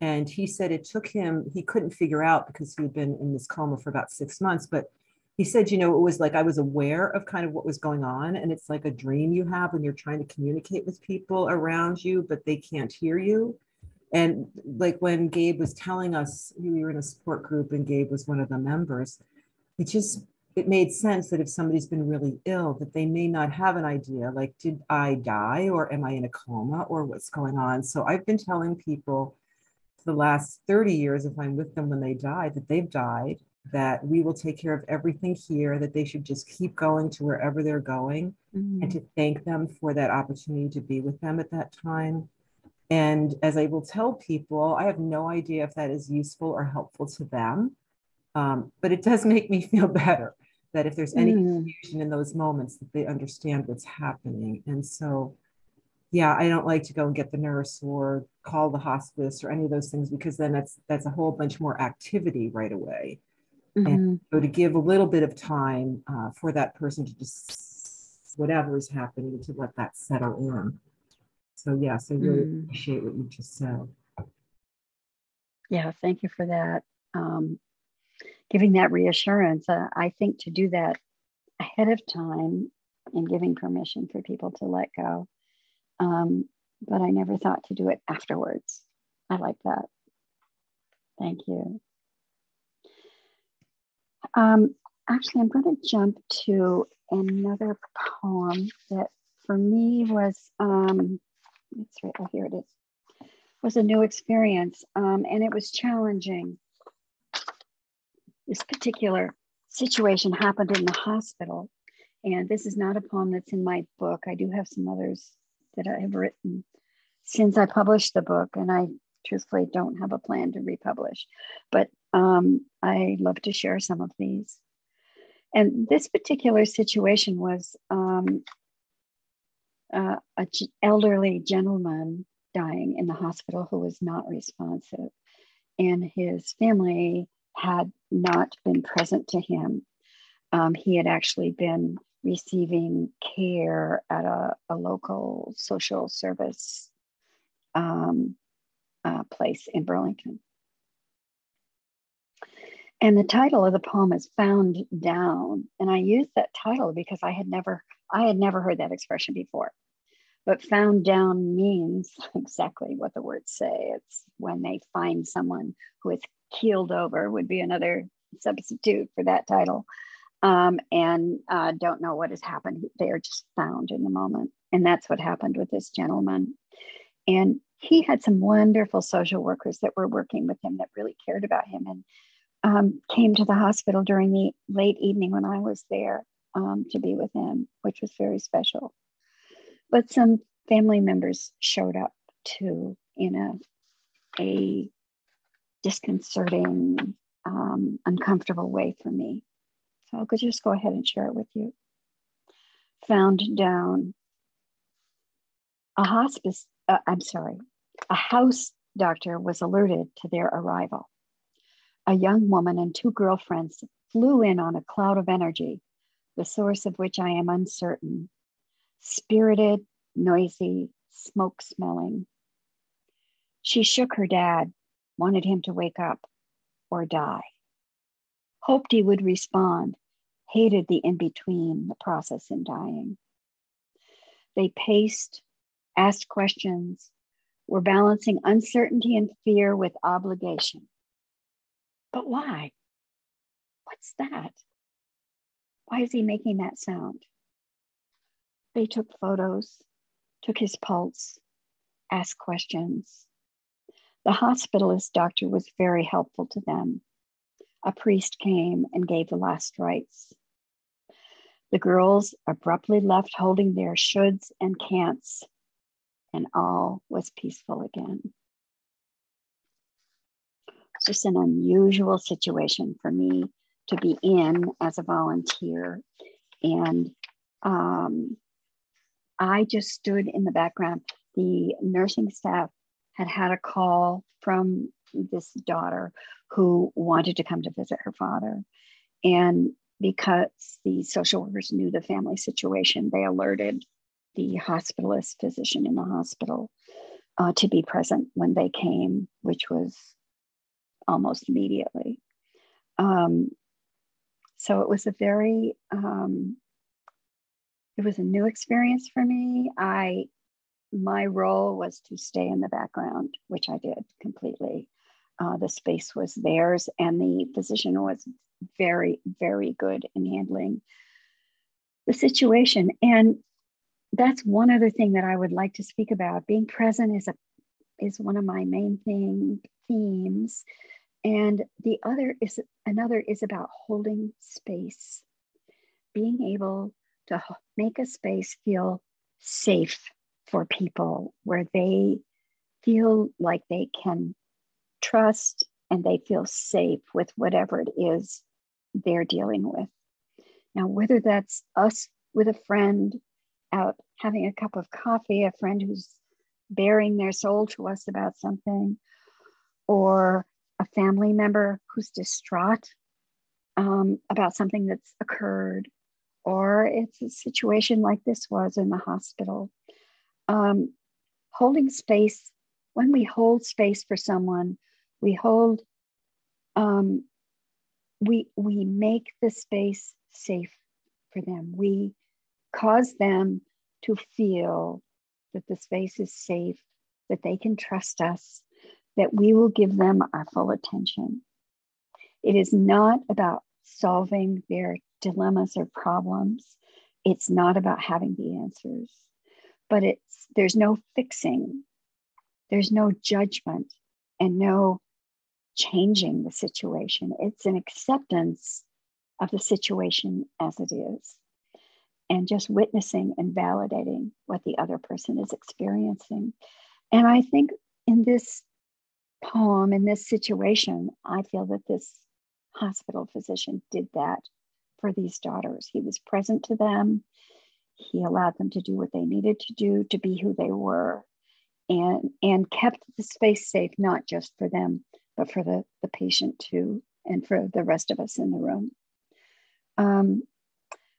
and he said it took him, he couldn't figure out because he had been in this coma for about six months. But he said, you know, it was like I was aware of kind of what was going on. And it's like a dream you have when you're trying to communicate with people around you, but they can't hear you. And like when Gabe was telling us, we were in a support group and Gabe was one of the members, it just it made sense that if somebody's been really ill that they may not have an idea like did i die or am i in a coma or what's going on so i've been telling people the last 30 years, if I'm with them when they die, that they've died. that we will take care of everything here, that they should just keep going to wherever they're going, and Mm, to thank them for that opportunity to be with them at that time. And as I will tell people, I have no idea if that is useful or helpful to them, um, but it does [laughs] make me feel better that if there's any Mm. confusion in those moments, that they understand what's happening. And so, yeah, I don't like to go and get the nurse or call the hospice or any of those things because then that's that's a whole bunch more activity right away. mhm. So to give a little bit of time uh, for that person to just whatever is happening to let that settle in. So yes, I really Mm. appreciate what you just said. Yeah, thank you for that. Um, giving that reassurance. Uh, I think to do that ahead of time and giving permission for people to let go. Um, but I never thought to do it afterwards. I like that. Thank you. Um, actually, I'm going to jump to another poem that for me was, um, it's right, oh, here it is was a new experience um, and it was challenging. This particular situation happened in the hospital. And this is not a poem that's in my book. I do have some others that I have written since I published the book, and I truthfully don't have a plan to republish. But um, I love to share some of these. And this particular situation was um, uh, a g- elderly gentleman dying in the hospital who was not responsive. And his family had not been present to him. Um, he had actually been receiving care at a, a local social service um, uh, place in Burlington. And the title of the poem is Found Down. And I used that title because I had never, I had never heard that expression before. But found down means [laughs] exactly what the words say. It's when they find someone who is keeled over, would be another substitute for that title, um, and uh, don't know what has happened. They are just found in the moment. And that's what happened with this gentleman. And he had some wonderful social workers that were working with him that really cared about him and um, came to the hospital during the late evening when I was there um, to be with him, which was very special but some family members showed up too in a, a disconcerting, um, uncomfortable way for me. So I'll go- just go ahead and share it with you. Found down a hospice, uh, I'm sorry, a house doctor was alerted to their arrival. A young woman and two girlfriends flew in on a cloud of energy, the source of which I am uncertain spirited, noisy, smoke smelling. She shook her dad, wanted him to wake up or die. Hoped he would respond, hated the in between, the process in dying. They paced, asked questions, were balancing uncertainty and fear with obligation. But why? What's that? Why is he making that sound? They took photos, took his pulse, asked questions. The hospitalist doctor was very helpful to them. A priest came and gave the last rites. The girls abruptly left holding their shoulds and can'ts, and all was peaceful again. It's just an unusual situation for me to be in as a volunteer. And um, I just stood in the background. The nursing staff had had a call from this daughter who wanted to come to visit her father. And because the social workers knew the family situation, they alerted the hospitalist physician in the hospital uh, to be present when they came, which was almost immediately. Um, so it was a very um, it was a new experience for me. I my role was to stay in the background, which I did completely. Uh, the space was theirs, and the physician was very, very good in handling the situation. And that's one other thing that I would like to speak about. Being present is a is one of my main thing themes and the other is another is about holding space, being able to make a space feel safe for people where they feel like they can trust and they feel safe with whatever it is they're dealing with. Now, whether that's us with a friend out having a cup of coffee, a friend who's baring their soul to us about something, or a family member who's distraught um, about something that's occurred, or it's a situation like this was in the hospital. Um, holding space, when we hold space for someone, we hold, um, we, we make the space safe for them. We cause them to feel that the space is safe, that they can trust us, that we will give them our full attention. It is not about solving their dilemmas or problems. It's not about having the answers, but it's there's no fixing, there's no judgment, and no changing the situation. It's an acceptance of the situation as it is, and just witnessing and validating what the other person is experiencing. And I think in this poem in this situation, I feel that this hospital physician did that for these daughters. He was present to them. He allowed them to do what they needed to do to be who they were and and kept the space safe not just for them but for the, the patient too and for the rest of us in the room. Um,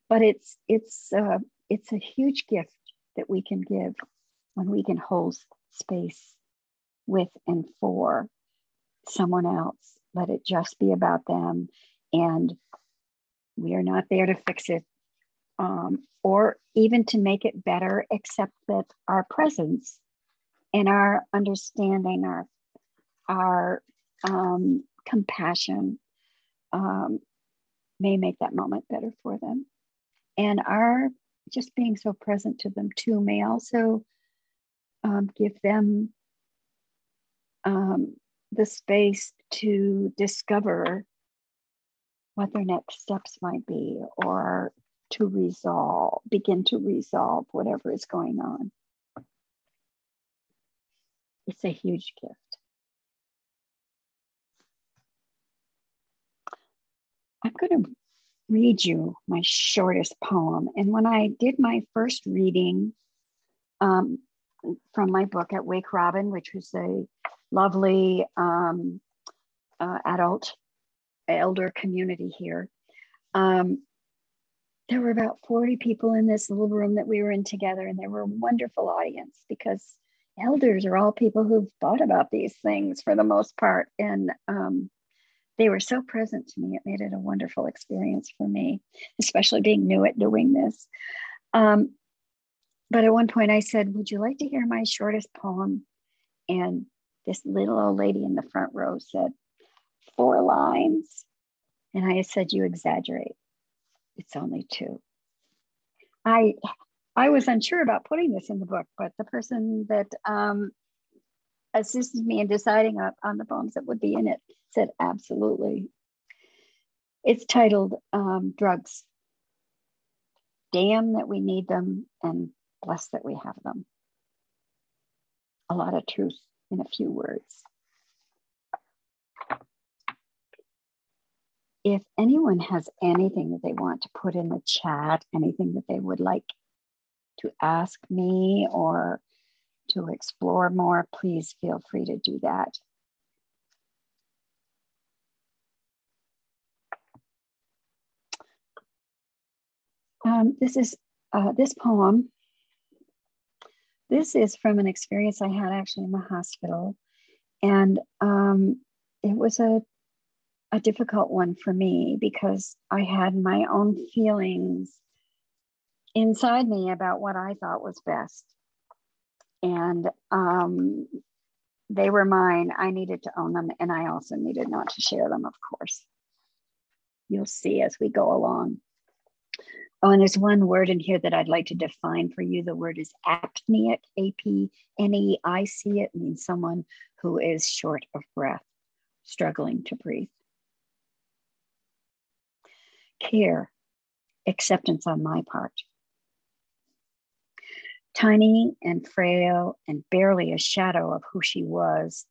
but it's it's uh, it's a huge gift that we can give when we can hold space with and for someone else. Let it just be about them. And we are not there to fix it um, or even to make it better, except that our presence and our understanding, our, our um, compassion um, may make that moment better for them. And our just being so present to them too may also um, give them um, the space to discover what their next steps might be or to resolve, begin to resolve whatever is going on. It's a huge gift. I'm going to read you my shortest poem. And when I did my first reading um, from my book at Wake Robin, which was a lovely um, uh, adult elder community here. Um, there were about 40 people in this little room that we were in together, and they were a wonderful audience because elders are all people who've thought about these things for the most part. And um, they were so present to me, it made it a wonderful experience for me, especially being new at doing this. Um, but at one point I said, Would you like to hear my shortest poem? And this little old lady in the front row said, Four lines. And I said, You exaggerate. It's only two. I I was unsure about putting this in the book, but the person that um, assisted me in deciding on, the poems that would be in it said, absolutely. It's titled um, Drugs. Damn that we need them and bless that we have them. A lot of truth in a few words. If anyone has anything that they want to put in the chat, anything that they would like to ask me or to explore more, please feel free to do that. Um, this is uh, this poem this is from an experience I had actually in the hospital. And um, it was a, a difficult one for me because I had my own feelings inside me about what I thought was best. And um, they were mine. I needed to own them, and I also needed not to share them, of course. You'll see as we go along. Oh, and there's one word in here that I'd like to define for you. The word is apneic, A P N E I C. It means someone who is short of breath. struggling to breathe. Care, acceptance on my part. Tiny and frail and barely a shadow of who she was,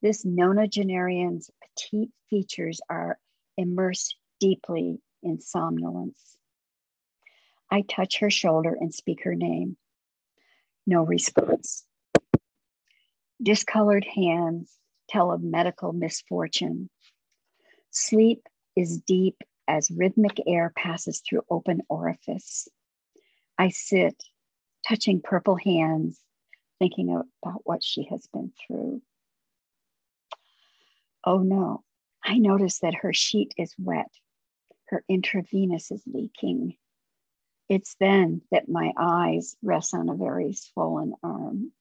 this nonagenarian's petite features are immersed deeply in somnolence. I touch her shoulder and speak her name. No response. Discolored hands tell of medical misfortune. Sleep is deep as rhythmic air passes through open orifice. I sit, touching purple hands, thinking about what she has been through. Oh no, I notice that her sheet is wet. Her intravenous is leaking. It's then that my eyes rest on a very swollen arm.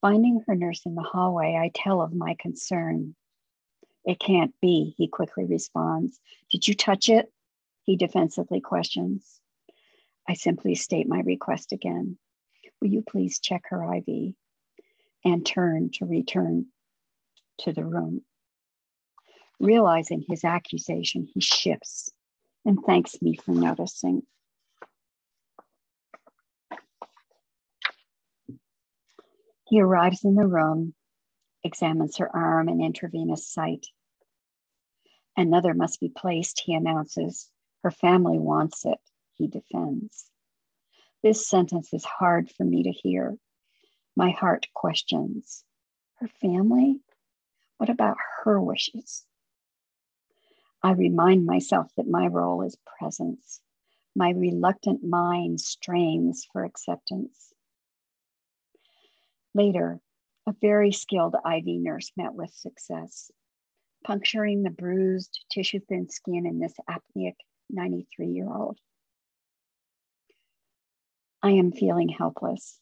Finding her nurse in the hallway, I tell of my concern. It can't be, he quickly responds. Did you touch it? He defensively questions. I simply state my request again. Will you please check her IV and turn to return to the room? Realizing his accusation, he shifts and thanks me for noticing. He arrives in the room, examines her arm and intravenous site. Another must be placed, he announces. Her family wants it, he defends. This sentence is hard for me to hear. My heart questions Her family? What about her wishes? I remind myself that my role is presence. My reluctant mind strains for acceptance. Later, a very skilled IV nurse met with success, puncturing the bruised, tissue thin skin in this apneic 93 year old. I am feeling helpless.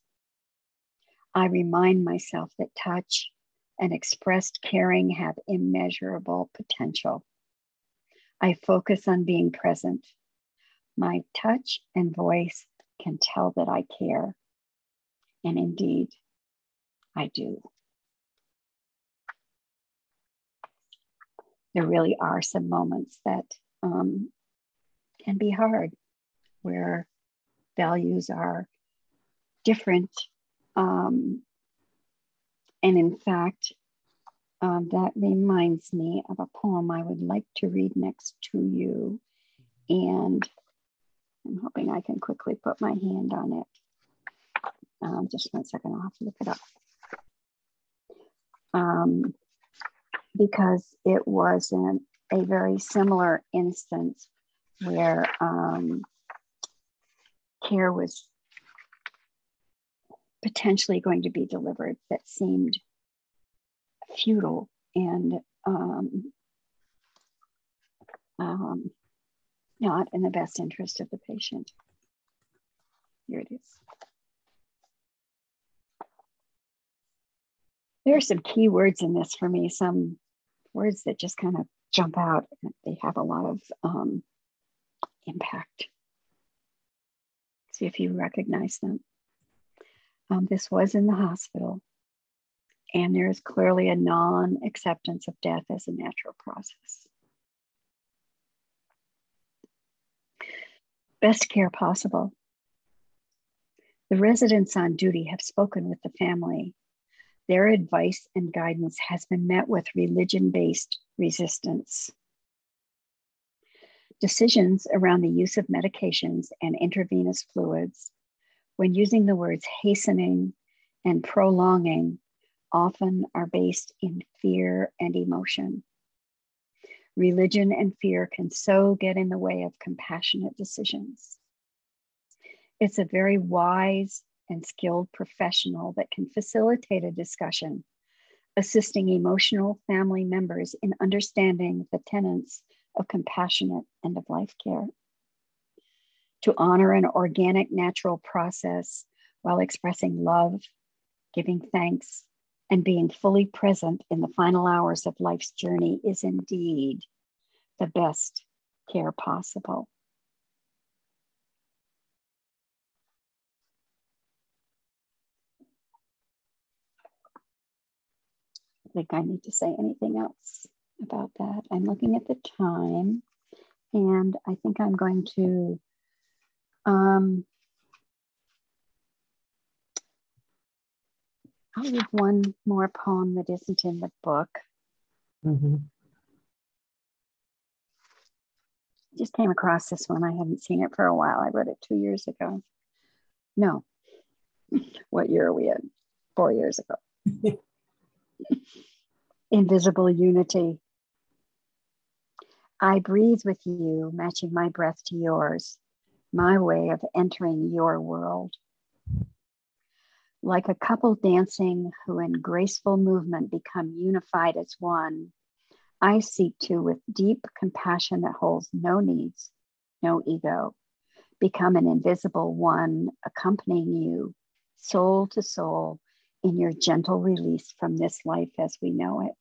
I remind myself that touch and expressed caring have immeasurable potential. I focus on being present. My touch and voice can tell that I care. And indeed, I do. There really are some moments that um, can be hard where values are different. Um, and in fact, um, that reminds me of a poem I would like to read next to you. And I'm hoping I can quickly put my hand on it. Um, just one second, I'll have to look it up. Um, because it was in a very similar instance where um, care was potentially going to be delivered that seemed futile and um, um, not in the best interest of the patient. Here it is. There are some key words in this for me, some words that just kind of jump out. They have a lot of um, impact. See if you recognize them. Um, this was in the hospital. And there is clearly a non acceptance of death as a natural process. Best care possible. The residents on duty have spoken with the family. Their advice and guidance has been met with religion based resistance. Decisions around the use of medications and intravenous fluids, when using the words hastening and prolonging, often are based in fear and emotion. Religion and fear can so get in the way of compassionate decisions. It's a very wise and skilled professional that can facilitate a discussion, assisting emotional family members in understanding the tenets of compassionate end of life care. To honor an organic, natural process while expressing love, giving thanks, and being fully present in the final hours of life's journey is indeed the best care possible. I think I need to say anything else about that. I'm looking at the time and I think I'm going to um, I'll read one more poem that isn't in the book. Mm-hmm. Just came across this one. I haven't seen it for a while. I read it two years ago. No. [laughs] What year are we in? Four years ago. [laughs] Invisible unity. I breathe with you, matching my breath to yours, my way of entering your world. Like a couple dancing who in graceful movement become unified as one, I seek to, with deep compassion that holds no needs, no ego, become an invisible one, accompanying you soul to soul in your gentle release from this life as we know it.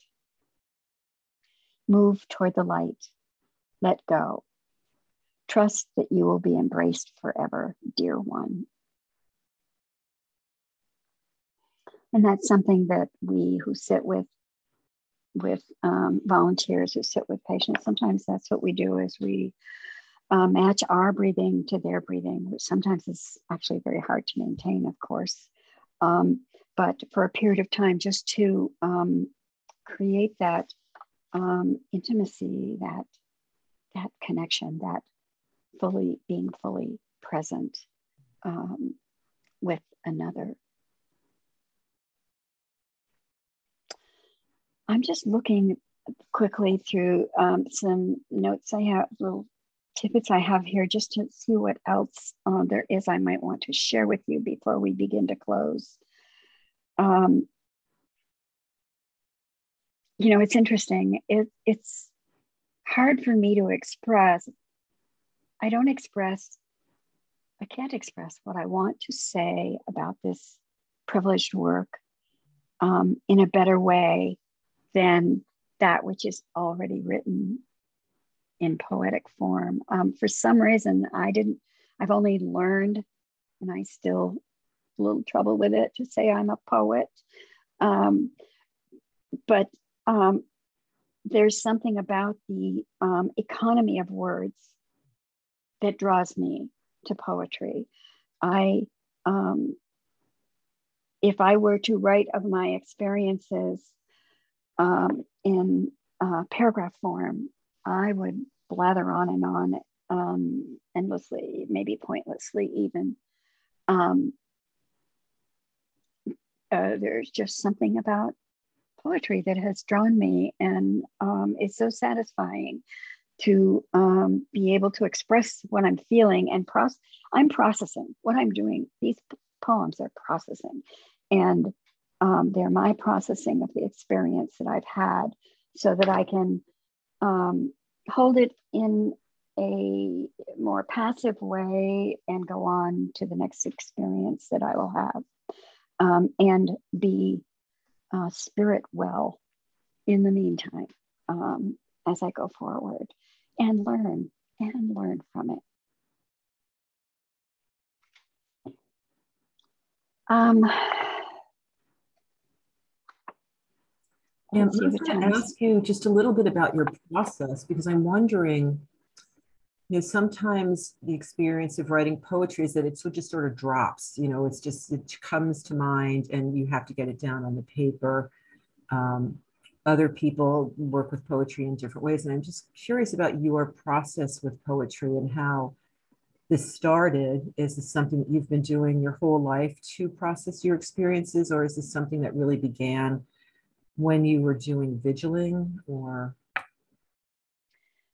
Move toward the light. Let go. Trust that you will be embraced forever, dear one. And that's something that we who sit with with um, volunteers who sit with patients, sometimes that's what we do is we uh, match our breathing to their breathing, which sometimes is actually very hard to maintain, of course. Um, but for a period of time, just to um, create that um, intimacy, that that connection, that fully being fully present um, with another. I'm just looking quickly through um, some notes I have, little tidbits I have here, just to see what else uh, there is I might want to share with you before we begin to close. Um, you know, it's interesting. It, it's hard for me to express. I don't express, I can't express what I want to say about this privileged work um, in a better way than that which is already written in poetic form. Um, for some reason, I didn't, I've only learned, and I still a little trouble with it to say I'm a poet. Um, but um, there's something about the um, economy of words that draws me to poetry. I, um, if I were to write of my experiences um, in uh, paragraph form, I would blather on and on um, endlessly, maybe pointlessly even. Um, uh, there's just something about poetry that has drawn me, and um, it's so satisfying to um, be able to express what I'm feeling and process. I'm processing what I'm doing. These poems are processing, and um, they're my processing of the experience that I've had, so that I can um, hold it in a more passive way and go on to the next experience that I will have, um, and be uh, spirit well in the meantime um, as I go forward and learn and learn from it. Um, And I was going to ask you just a little bit about your process because I'm wondering, you know, sometimes the experience of writing poetry is that it just sort of drops, you know, it's just, it comes to mind and you have to get it down on the paper. Um, other people work with poetry in different ways. And I'm just curious about your process with poetry and how this started. Is this something that you've been doing your whole life to process your experiences, or is this something that really began when you were doing vigiling or?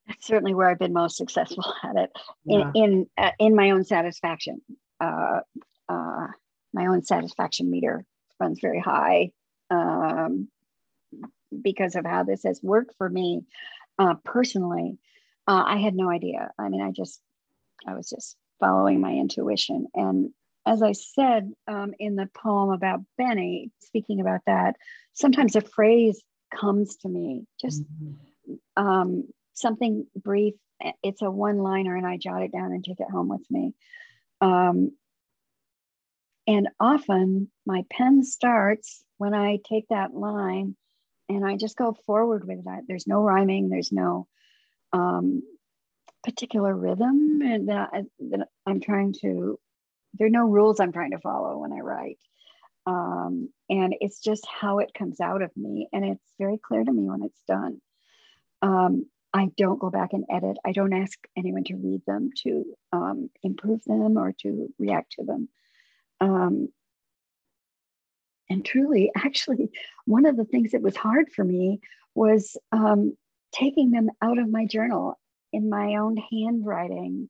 That's certainly where I've been most successful [laughs] at it yeah. in in, uh, in my own satisfaction. Uh, uh, my own satisfaction meter runs very high um, because of how this has worked for me uh, personally. Uh, I had no idea. I mean, I just I was just following my intuition, and as I said um, in the poem about Benny, speaking about that, sometimes a phrase comes to me, just mm-hmm. um, something brief. It's a one liner, and I jot it down and take it home with me. Um, and often my pen starts when I take that line and I just go forward with that. There's no rhyming. There's no um, particular rhythm and that, that I'm trying to. There are no rules I'm trying to follow when I write, um, and it's just how it comes out of me, and it's very clear to me when it's done. Um, I don't go back and edit. I don't ask anyone to read them to um, improve them or to react to them. Um, and truly, [laughs] actually, one of the things that was hard for me was um, taking them out of my journal in my own handwriting,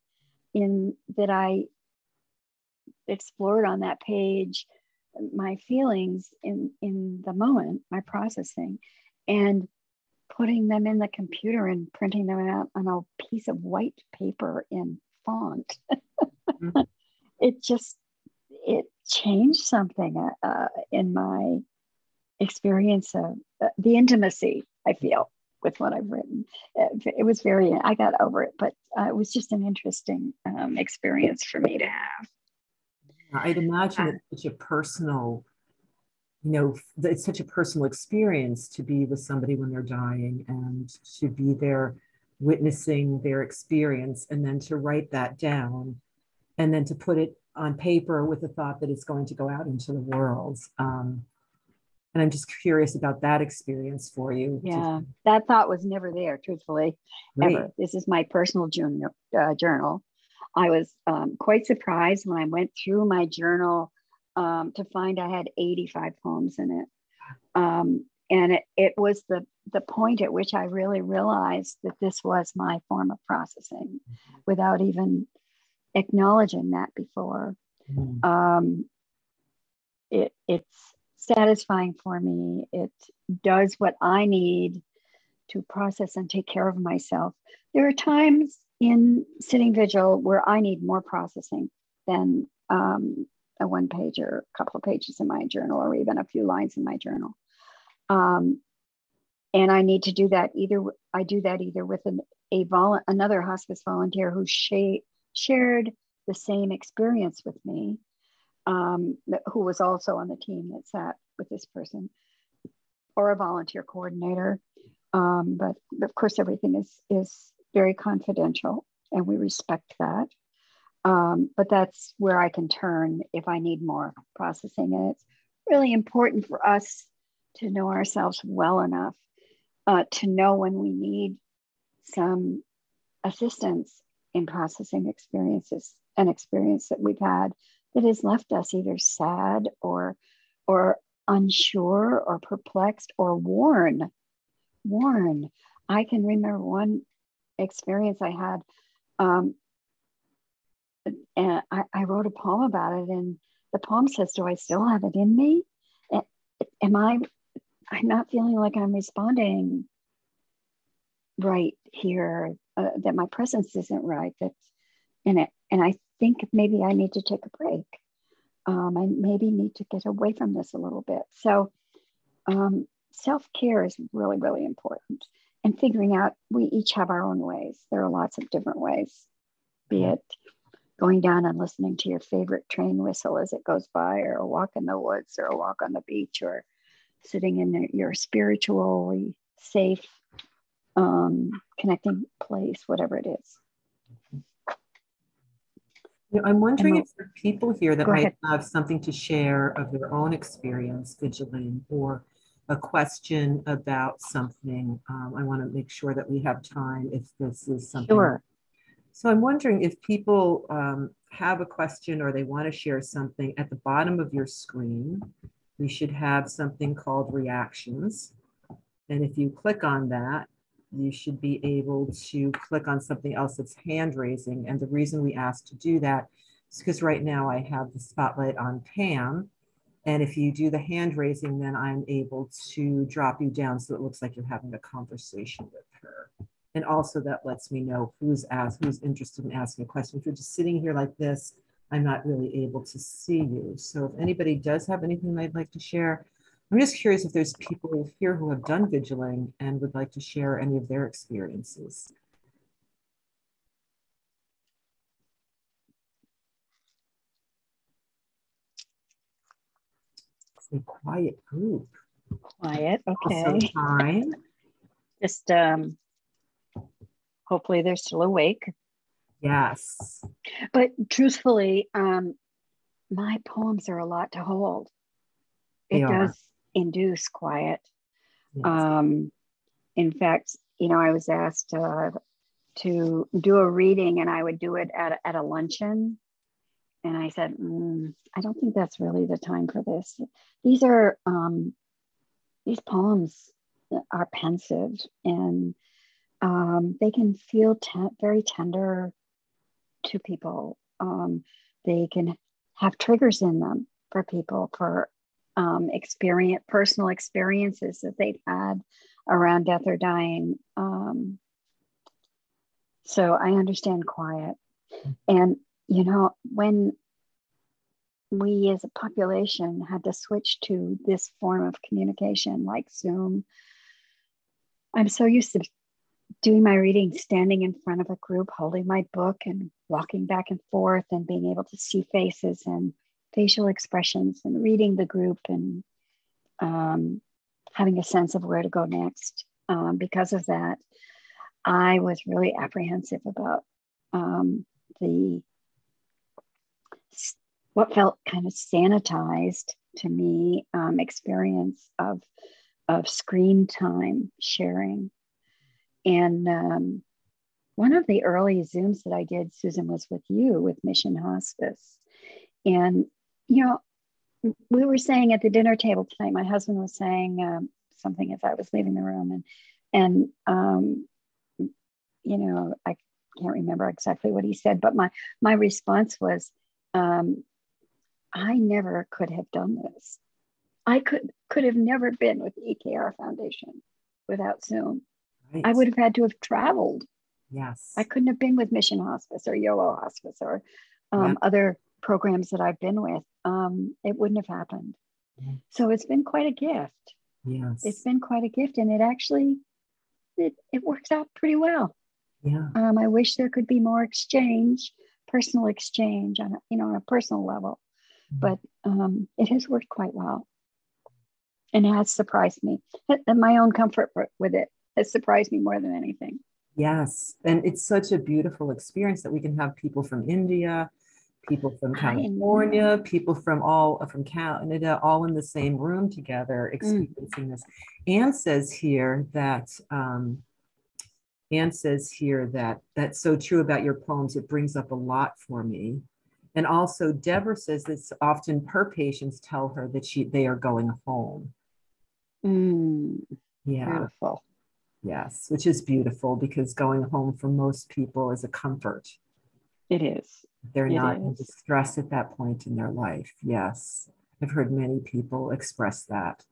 in that I explored on that page my feelings in in the moment, my processing, and putting them in the computer and printing them out on a piece of white paper in font. mm-hmm. [laughs] It just it changed something uh, uh, in my experience of uh, the intimacy I feel with what I've written. It, it, was very, I got over it, but uh, it was just an interesting um, experience for me to have. I'd imagine it's such a personal, you know, it's such a personal experience to be with somebody when they're dying and to be there witnessing their experience and then to write that down and then to put it on paper with the thought that it's going to go out into the world. Um, and I'm just curious about that experience for you. Yeah, that thought was never there, truthfully, Great. ever. This is my personal journal. Uh, journal. I was um, quite surprised when I went through my journal um, to find I had 85 poems in it. Um, and it, it was the, the point at which I really realized that this was my form of processing mm-hmm. without even acknowledging that before. Mm. Um, it, it's satisfying for me. It does what I need to process and take care of myself. There are times in sitting vigil where I need more processing than um, a one page or a couple of pages in my journal or even a few lines in my journal. Um, and I need to do that either. I do that either with an, a vol- another hospice volunteer who sh- shared the same experience with me, um, who was also on the team that sat with this person, or a volunteer coordinator. Um, but of course, everything is is very confidential, and we respect that. Um, but that's where I can turn if I need more processing, and it's really important for us to know ourselves well enough uh, to know when we need some assistance in processing experiences, an experience that we've had that has left us either sad or or unsure or perplexed or worn. Worn. I can remember one experience I had. Um, and I, I wrote a poem about it, and the poem says, "Do I still have it in me? Am I? I'm not feeling like I'm responding right here uh, that my presence isn't right that in it and i think maybe i need to take a break um, i maybe need to get away from this a little bit so um, self-care is really really important and figuring out we each have our own ways there are lots of different ways be it going down and listening to your favorite train whistle as it goes by or a walk in the woods or a walk on the beach or sitting in your spiritually safe um, connecting place, whatever it is. You know, I'm wondering if there are people here that might ahead. have something to share of their own experience vigiling or a question about something. Um, I want to make sure that we have time if this is something. Sure. So I'm wondering if people um, have a question or they want to share something at the bottom of your screen, we should have something called reactions. And if you click on that, you should be able to click on something else that's hand raising. And the reason we ask to do that is because right now I have the spotlight on Pam. And if you do the hand raising, then I'm able to drop you down so it looks like you're having a conversation with her. And also that lets me know who's asked, who's interested in asking a question. If you're just sitting here like this, I'm not really able to see you. So if anybody does have anything they'd like to share, I'm just curious if there's people here who have done vigiling and would like to share any of their experiences. It's a quiet group. Quiet. Okay. Also time. Just um, hopefully they're still awake. Yes. But truthfully, um, my poems are a lot to hold. It does induce quiet. yes. Um, in fact, you know, I was asked uh, to do a reading and I would do it at, a- at a luncheon. And I said, "Mm, I don't think that's really the time for this. These are, um, these poems are pensive and um, they can feel very tender to people. Um, they can have triggers in them for people for um, experience, personal experiences that they've had around death or dying. Um, so I understand quiet. And, you know, when we as a population had to switch to this form of communication like Zoom, I'm so used to doing my reading standing in front of a group, holding my book and walking back and forth and being able to see faces and facial expressions and reading the group and um, having a sense of where to go next. Um, because of that, I was really apprehensive about um, the what felt kind of sanitized to me um, experience of of screen time sharing. And um, one of the early Zooms that I did, Susan, was with you with Mission Hospice. And, you know, we were saying at the dinner table tonight, my husband was saying um, something as I was leaving the room. And, and um, you know, I can't remember exactly what he said, but my, my response was, um, I never could have done this. I could could have never been with the EKR Foundation without Zoom. Right. I would have had to have traveled. Yes. I couldn't have been with Mission Hospice or YOLO Hospice or um, Yeah. other programs that I've been with. Um, it wouldn't have happened. Mhm. So it's been quite a gift. yes. It's been quite a gift, and it actually it, it works out pretty well. yeah. Um, I wish there could be more exchange, personal exchange on a, you know on a personal level, Mhm. but um, it has worked quite well, and it has surprised me. And my own comfort with it has surprised me more than anything. Yes. And it's such a beautiful experience that we can have people from India, people from California, people from all from Canada, all in the same room together experiencing this. Anne says here that um, Anne says here that that's so true about your poems. It brings up a lot for me. And also Deborah says that often her patients tell her that she they are going home. Mm, Yeah. Beautiful. Yes, which is beautiful because going home for most people is a comfort. It is. They're It not in distress at that point in their life. Yes, I've heard many people express that.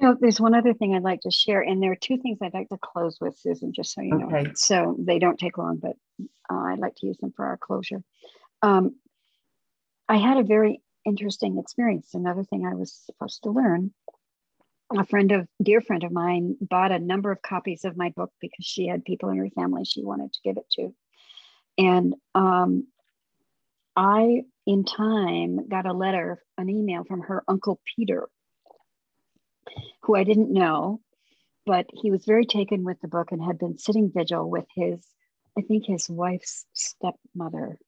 You know, there's one other thing I'd like to share, and there are two things I'd like to close with, Susan, just so you know. Okay. So they don't take long, but uh, I'd like to use them for our closure. Um, I had a very interesting experience. Another thing I was supposed to learn. A friend of, dear friend of mine, bought a number of copies of my book because she had people in her family she wanted to give it to, and um, I, in time, got a letter, an email from her uncle Peter, who I didn't know, but he was very taken with the book and had been sitting vigil with his, I think his wife's stepmother.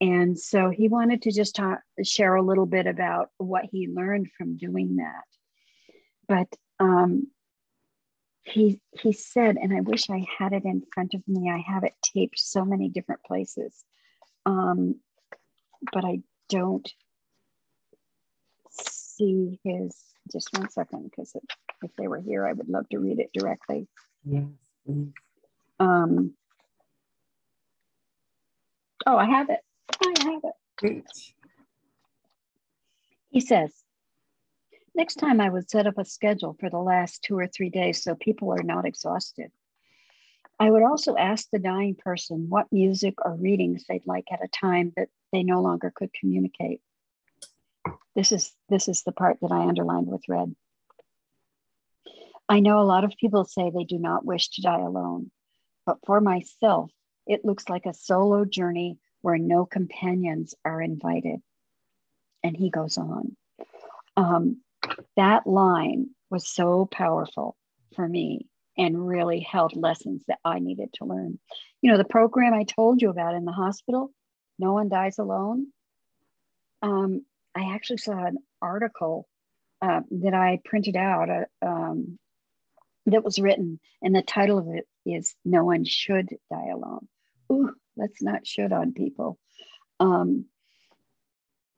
And so he wanted to just talk, share a little bit about what he learned from doing that. But um, he he said, and I wish I had it in front of me. I have it taped so many different places, um, but I don't see his. Just one second, because if they were here, I would love to read it directly. Yes. please. Um, oh, I have it. I have it. Great. He says, next time I would set up a schedule for the last two or three days so people are not exhausted. I would also ask the dying person what music or readings they'd like at a time that they no longer could communicate. This is this is the part that I underlined with red. I know a lot of people say they do not wish to die alone, but for myself, it looks like a solo journey where no companions are invited. And he goes on. Um, that line was so powerful for me and really held lessons that I needed to learn. You know, the program I told you about in the hospital, No One Dies Alone. Um, I actually saw an article uh, that I printed out uh, um, that was written, and the title of it is No One Should Die Alone. Ooh, let's not should on people. Um,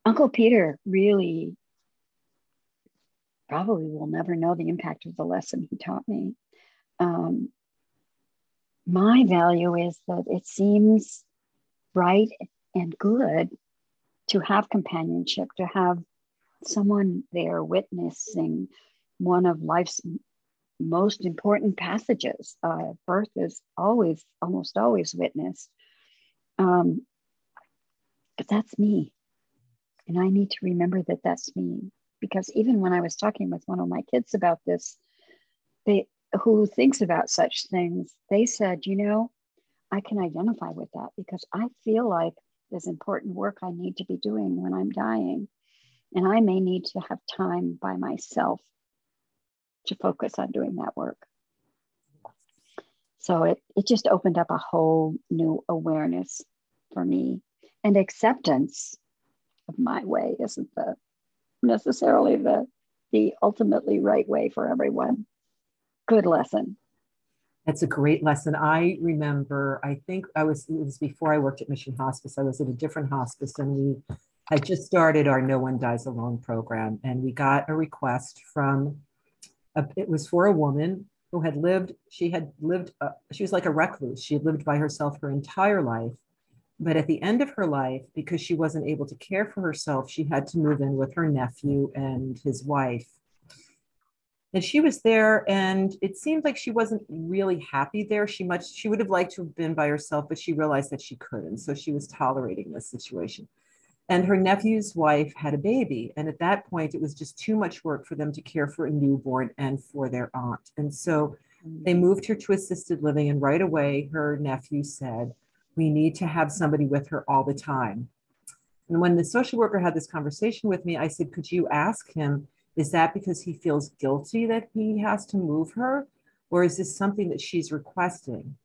Uncle Peter really probably will never know the impact of the lesson he taught me. Um, my value is that it seems right and good to have companionship, to have someone there witnessing one of life's most important passages. Uh, birth is always, almost always witnessed. Um, but that's me. And I need to remember that that's me. Because even when I was talking with one of my kids about this, they who thinks about such things, they said, you know, I can identify with that because I feel like there's important work I need to be doing when I'm dying. And I may need to have time by myself to focus on doing that work. So it, it just opened up a whole new awareness for me and acceptance of my way isn't the necessarily the the ultimately right way for everyone. Good lesson. That's a great lesson. I remember, I think I was, it was before I worked at Mission Hospice. I was at a different hospice and we had just started our No One Dies Alone program. And we got a request from, a, it was for a woman who had lived, she had lived, uh, she was like a recluse. She had lived by herself her entire life. But at the end of her life, because she wasn't able to care for herself, she had to move in with her nephew and his wife. And she was there and it seemed like she wasn't really happy there. She much she would have liked to have been by herself but she realized that she couldn't. So she was tolerating this situation. And her nephew's wife had a baby and at that point it was just too much work for them to care for a newborn and for their aunt. And so they mm. moved her to assisted living and right away her nephew said we need to have somebody with her all the time and when the social worker had this conversation with me i said could you ask him is that because he feels guilty that he has to move her? Or is this something that she's requesting?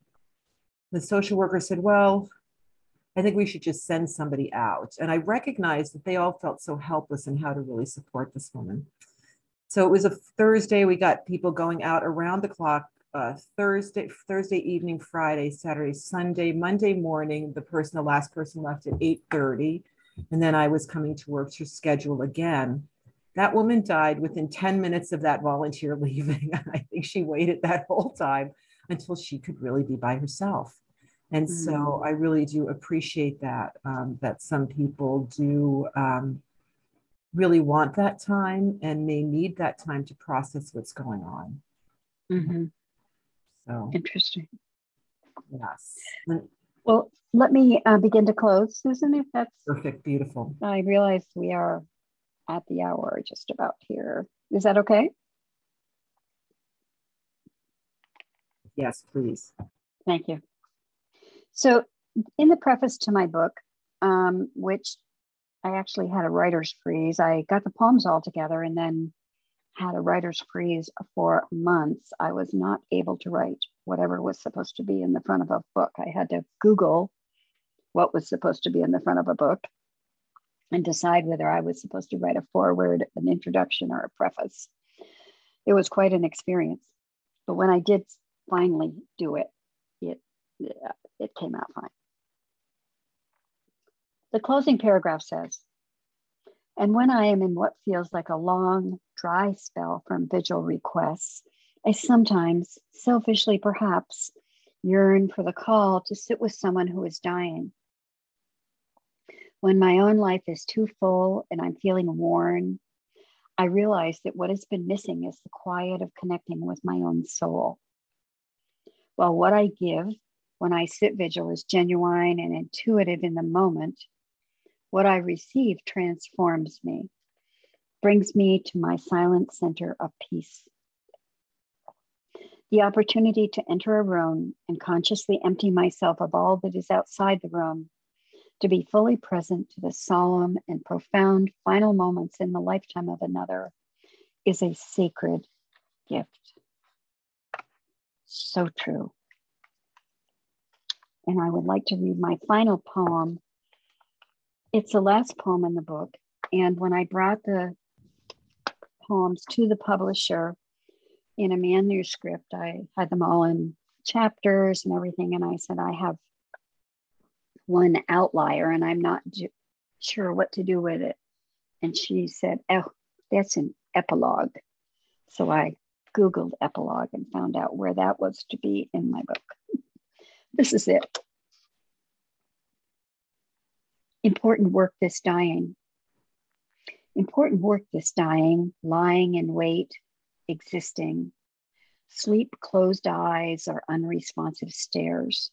The social worker said, Well, I think we should just send somebody out. And I recognized that they all felt so helpless in how to really support this woman. So it was a Thursday. We got people going out around the clock. Uh, Thursday, Thursday evening, Friday, Saturday, Sunday, Monday morning. The person, the last person, left at eight thirty, and then I was coming to work to schedule again. That woman died within 10 minutes of that volunteer [laughs] leaving. I think she waited that whole time until she could really be by herself. And mm. so I really do appreciate that, um, that some people do um, really want that time and may need that time to process what's going on. Mm-hmm. So interesting. Yes. Well, let me uh, begin to close, Susan, if that's perfect. Beautiful. I realize we are at the hour just about here. Is that okay? Yes, please. Thank you. So in the preface to my book, um, which I actually had a writer's freeze, I got the poems all together and then had a writer's freeze for months. I was not able to write whatever was supposed to be in the front of a book. I had to Google what was supposed to be in the front of a book and decide whether I was supposed to write a foreword, an introduction, or a preface. It was quite an experience. But when I did finally do it, it, it came out fine. The closing paragraph says, and when I am in what feels like a long, dry spell from vigil requests, I sometimes, selfishly perhaps, yearn for the call to sit with someone who is dying when my own life is too full and I'm feeling worn, I realize that what has been missing is the quiet of connecting with my own soul. While what I give when I sit vigil is genuine and intuitive in the moment, what I receive transforms me, brings me to my silent center of peace. The opportunity to enter a room and consciously empty myself of all that is outside the room to be fully present to the solemn and profound final moments in the lifetime of another is a sacred gift. So true. And I would like to read my final poem. It's the last poem in the book. And when I brought the poems to the publisher in a manuscript, I had them all in chapters and everything. And I said, I have one outlier and I'm not sure what to do with it. And she said, Oh, that's an epilogue. So I Googled epilogue and found out where that was to be in my book. [laughs] this is it. Important work this dying. Important work this dying, lying in wait, existing. Sleep closed eyes or unresponsive stares.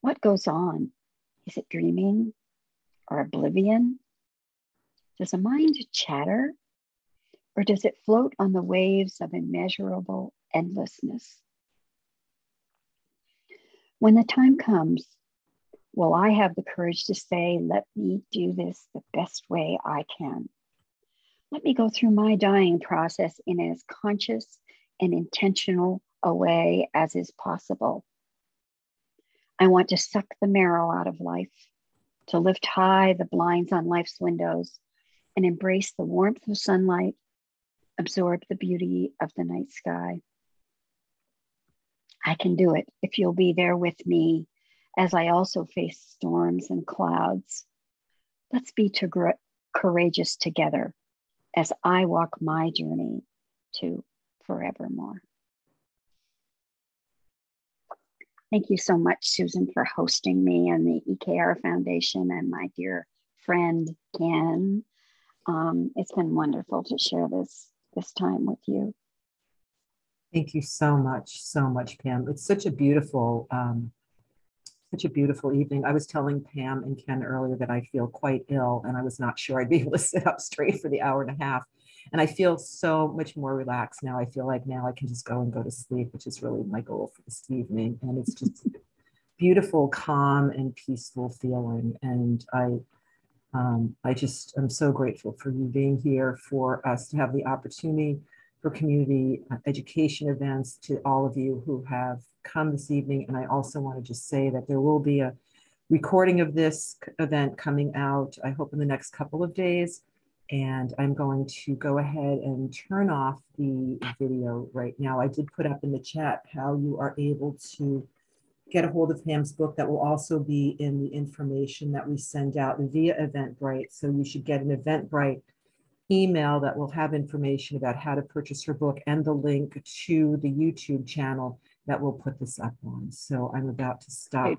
What goes on? Is it dreaming or oblivion? Does a mind chatter or does it float on the waves of immeasurable endlessness? When the time comes, will I have the courage to say, let me do this the best way I can? Let me go through my dying process in as conscious and intentional a way as is possible. I want to suck the marrow out of life, to lift high the blinds on life's windows and embrace the warmth of sunlight, absorb the beauty of the night sky. I can do it if you'll be there with me as I also face storms and clouds. Let's be to courageous together as I walk my journey to forevermore. Thank you so much, Susan, for hosting me and the EKR Foundation and my dear friend Ken. Um, it's been wonderful to share this this time with you. Thank you so much, so much, Pam. It's such a beautiful, um, such a beautiful evening. I was telling Pam and Ken earlier that I feel quite ill, and I was not sure I'd be [laughs] able to sit up straight for the hour and a half. And I feel so much more relaxed now. I feel like now I can just go and go to sleep, which is really my goal for this evening. And it's just [laughs] beautiful, calm, and peaceful feeling. And I, um, I just am so grateful for you being here, for us to have the opportunity for community uh, education events, to all of you who have come this evening. And I also want to just say that there will be a recording of this event coming out, I hope in the next couple of days. And I'm going to go ahead and turn off the video right now. I did put up in the chat how you are able to get a hold of Pam's book. That will also be in the information that we send out via Eventbrite. So you should get an Eventbrite email that will have information about how to purchase her book and the link to the YouTube channel that will put this up on. So I'm about to stop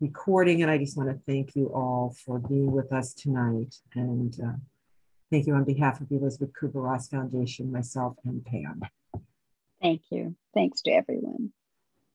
recording and I just want to thank you all for being with us tonight. And uh, Thank you on behalf of the Elisabeth Kübler-Ross Foundation, myself and Pam. Thank you. Thanks to everyone.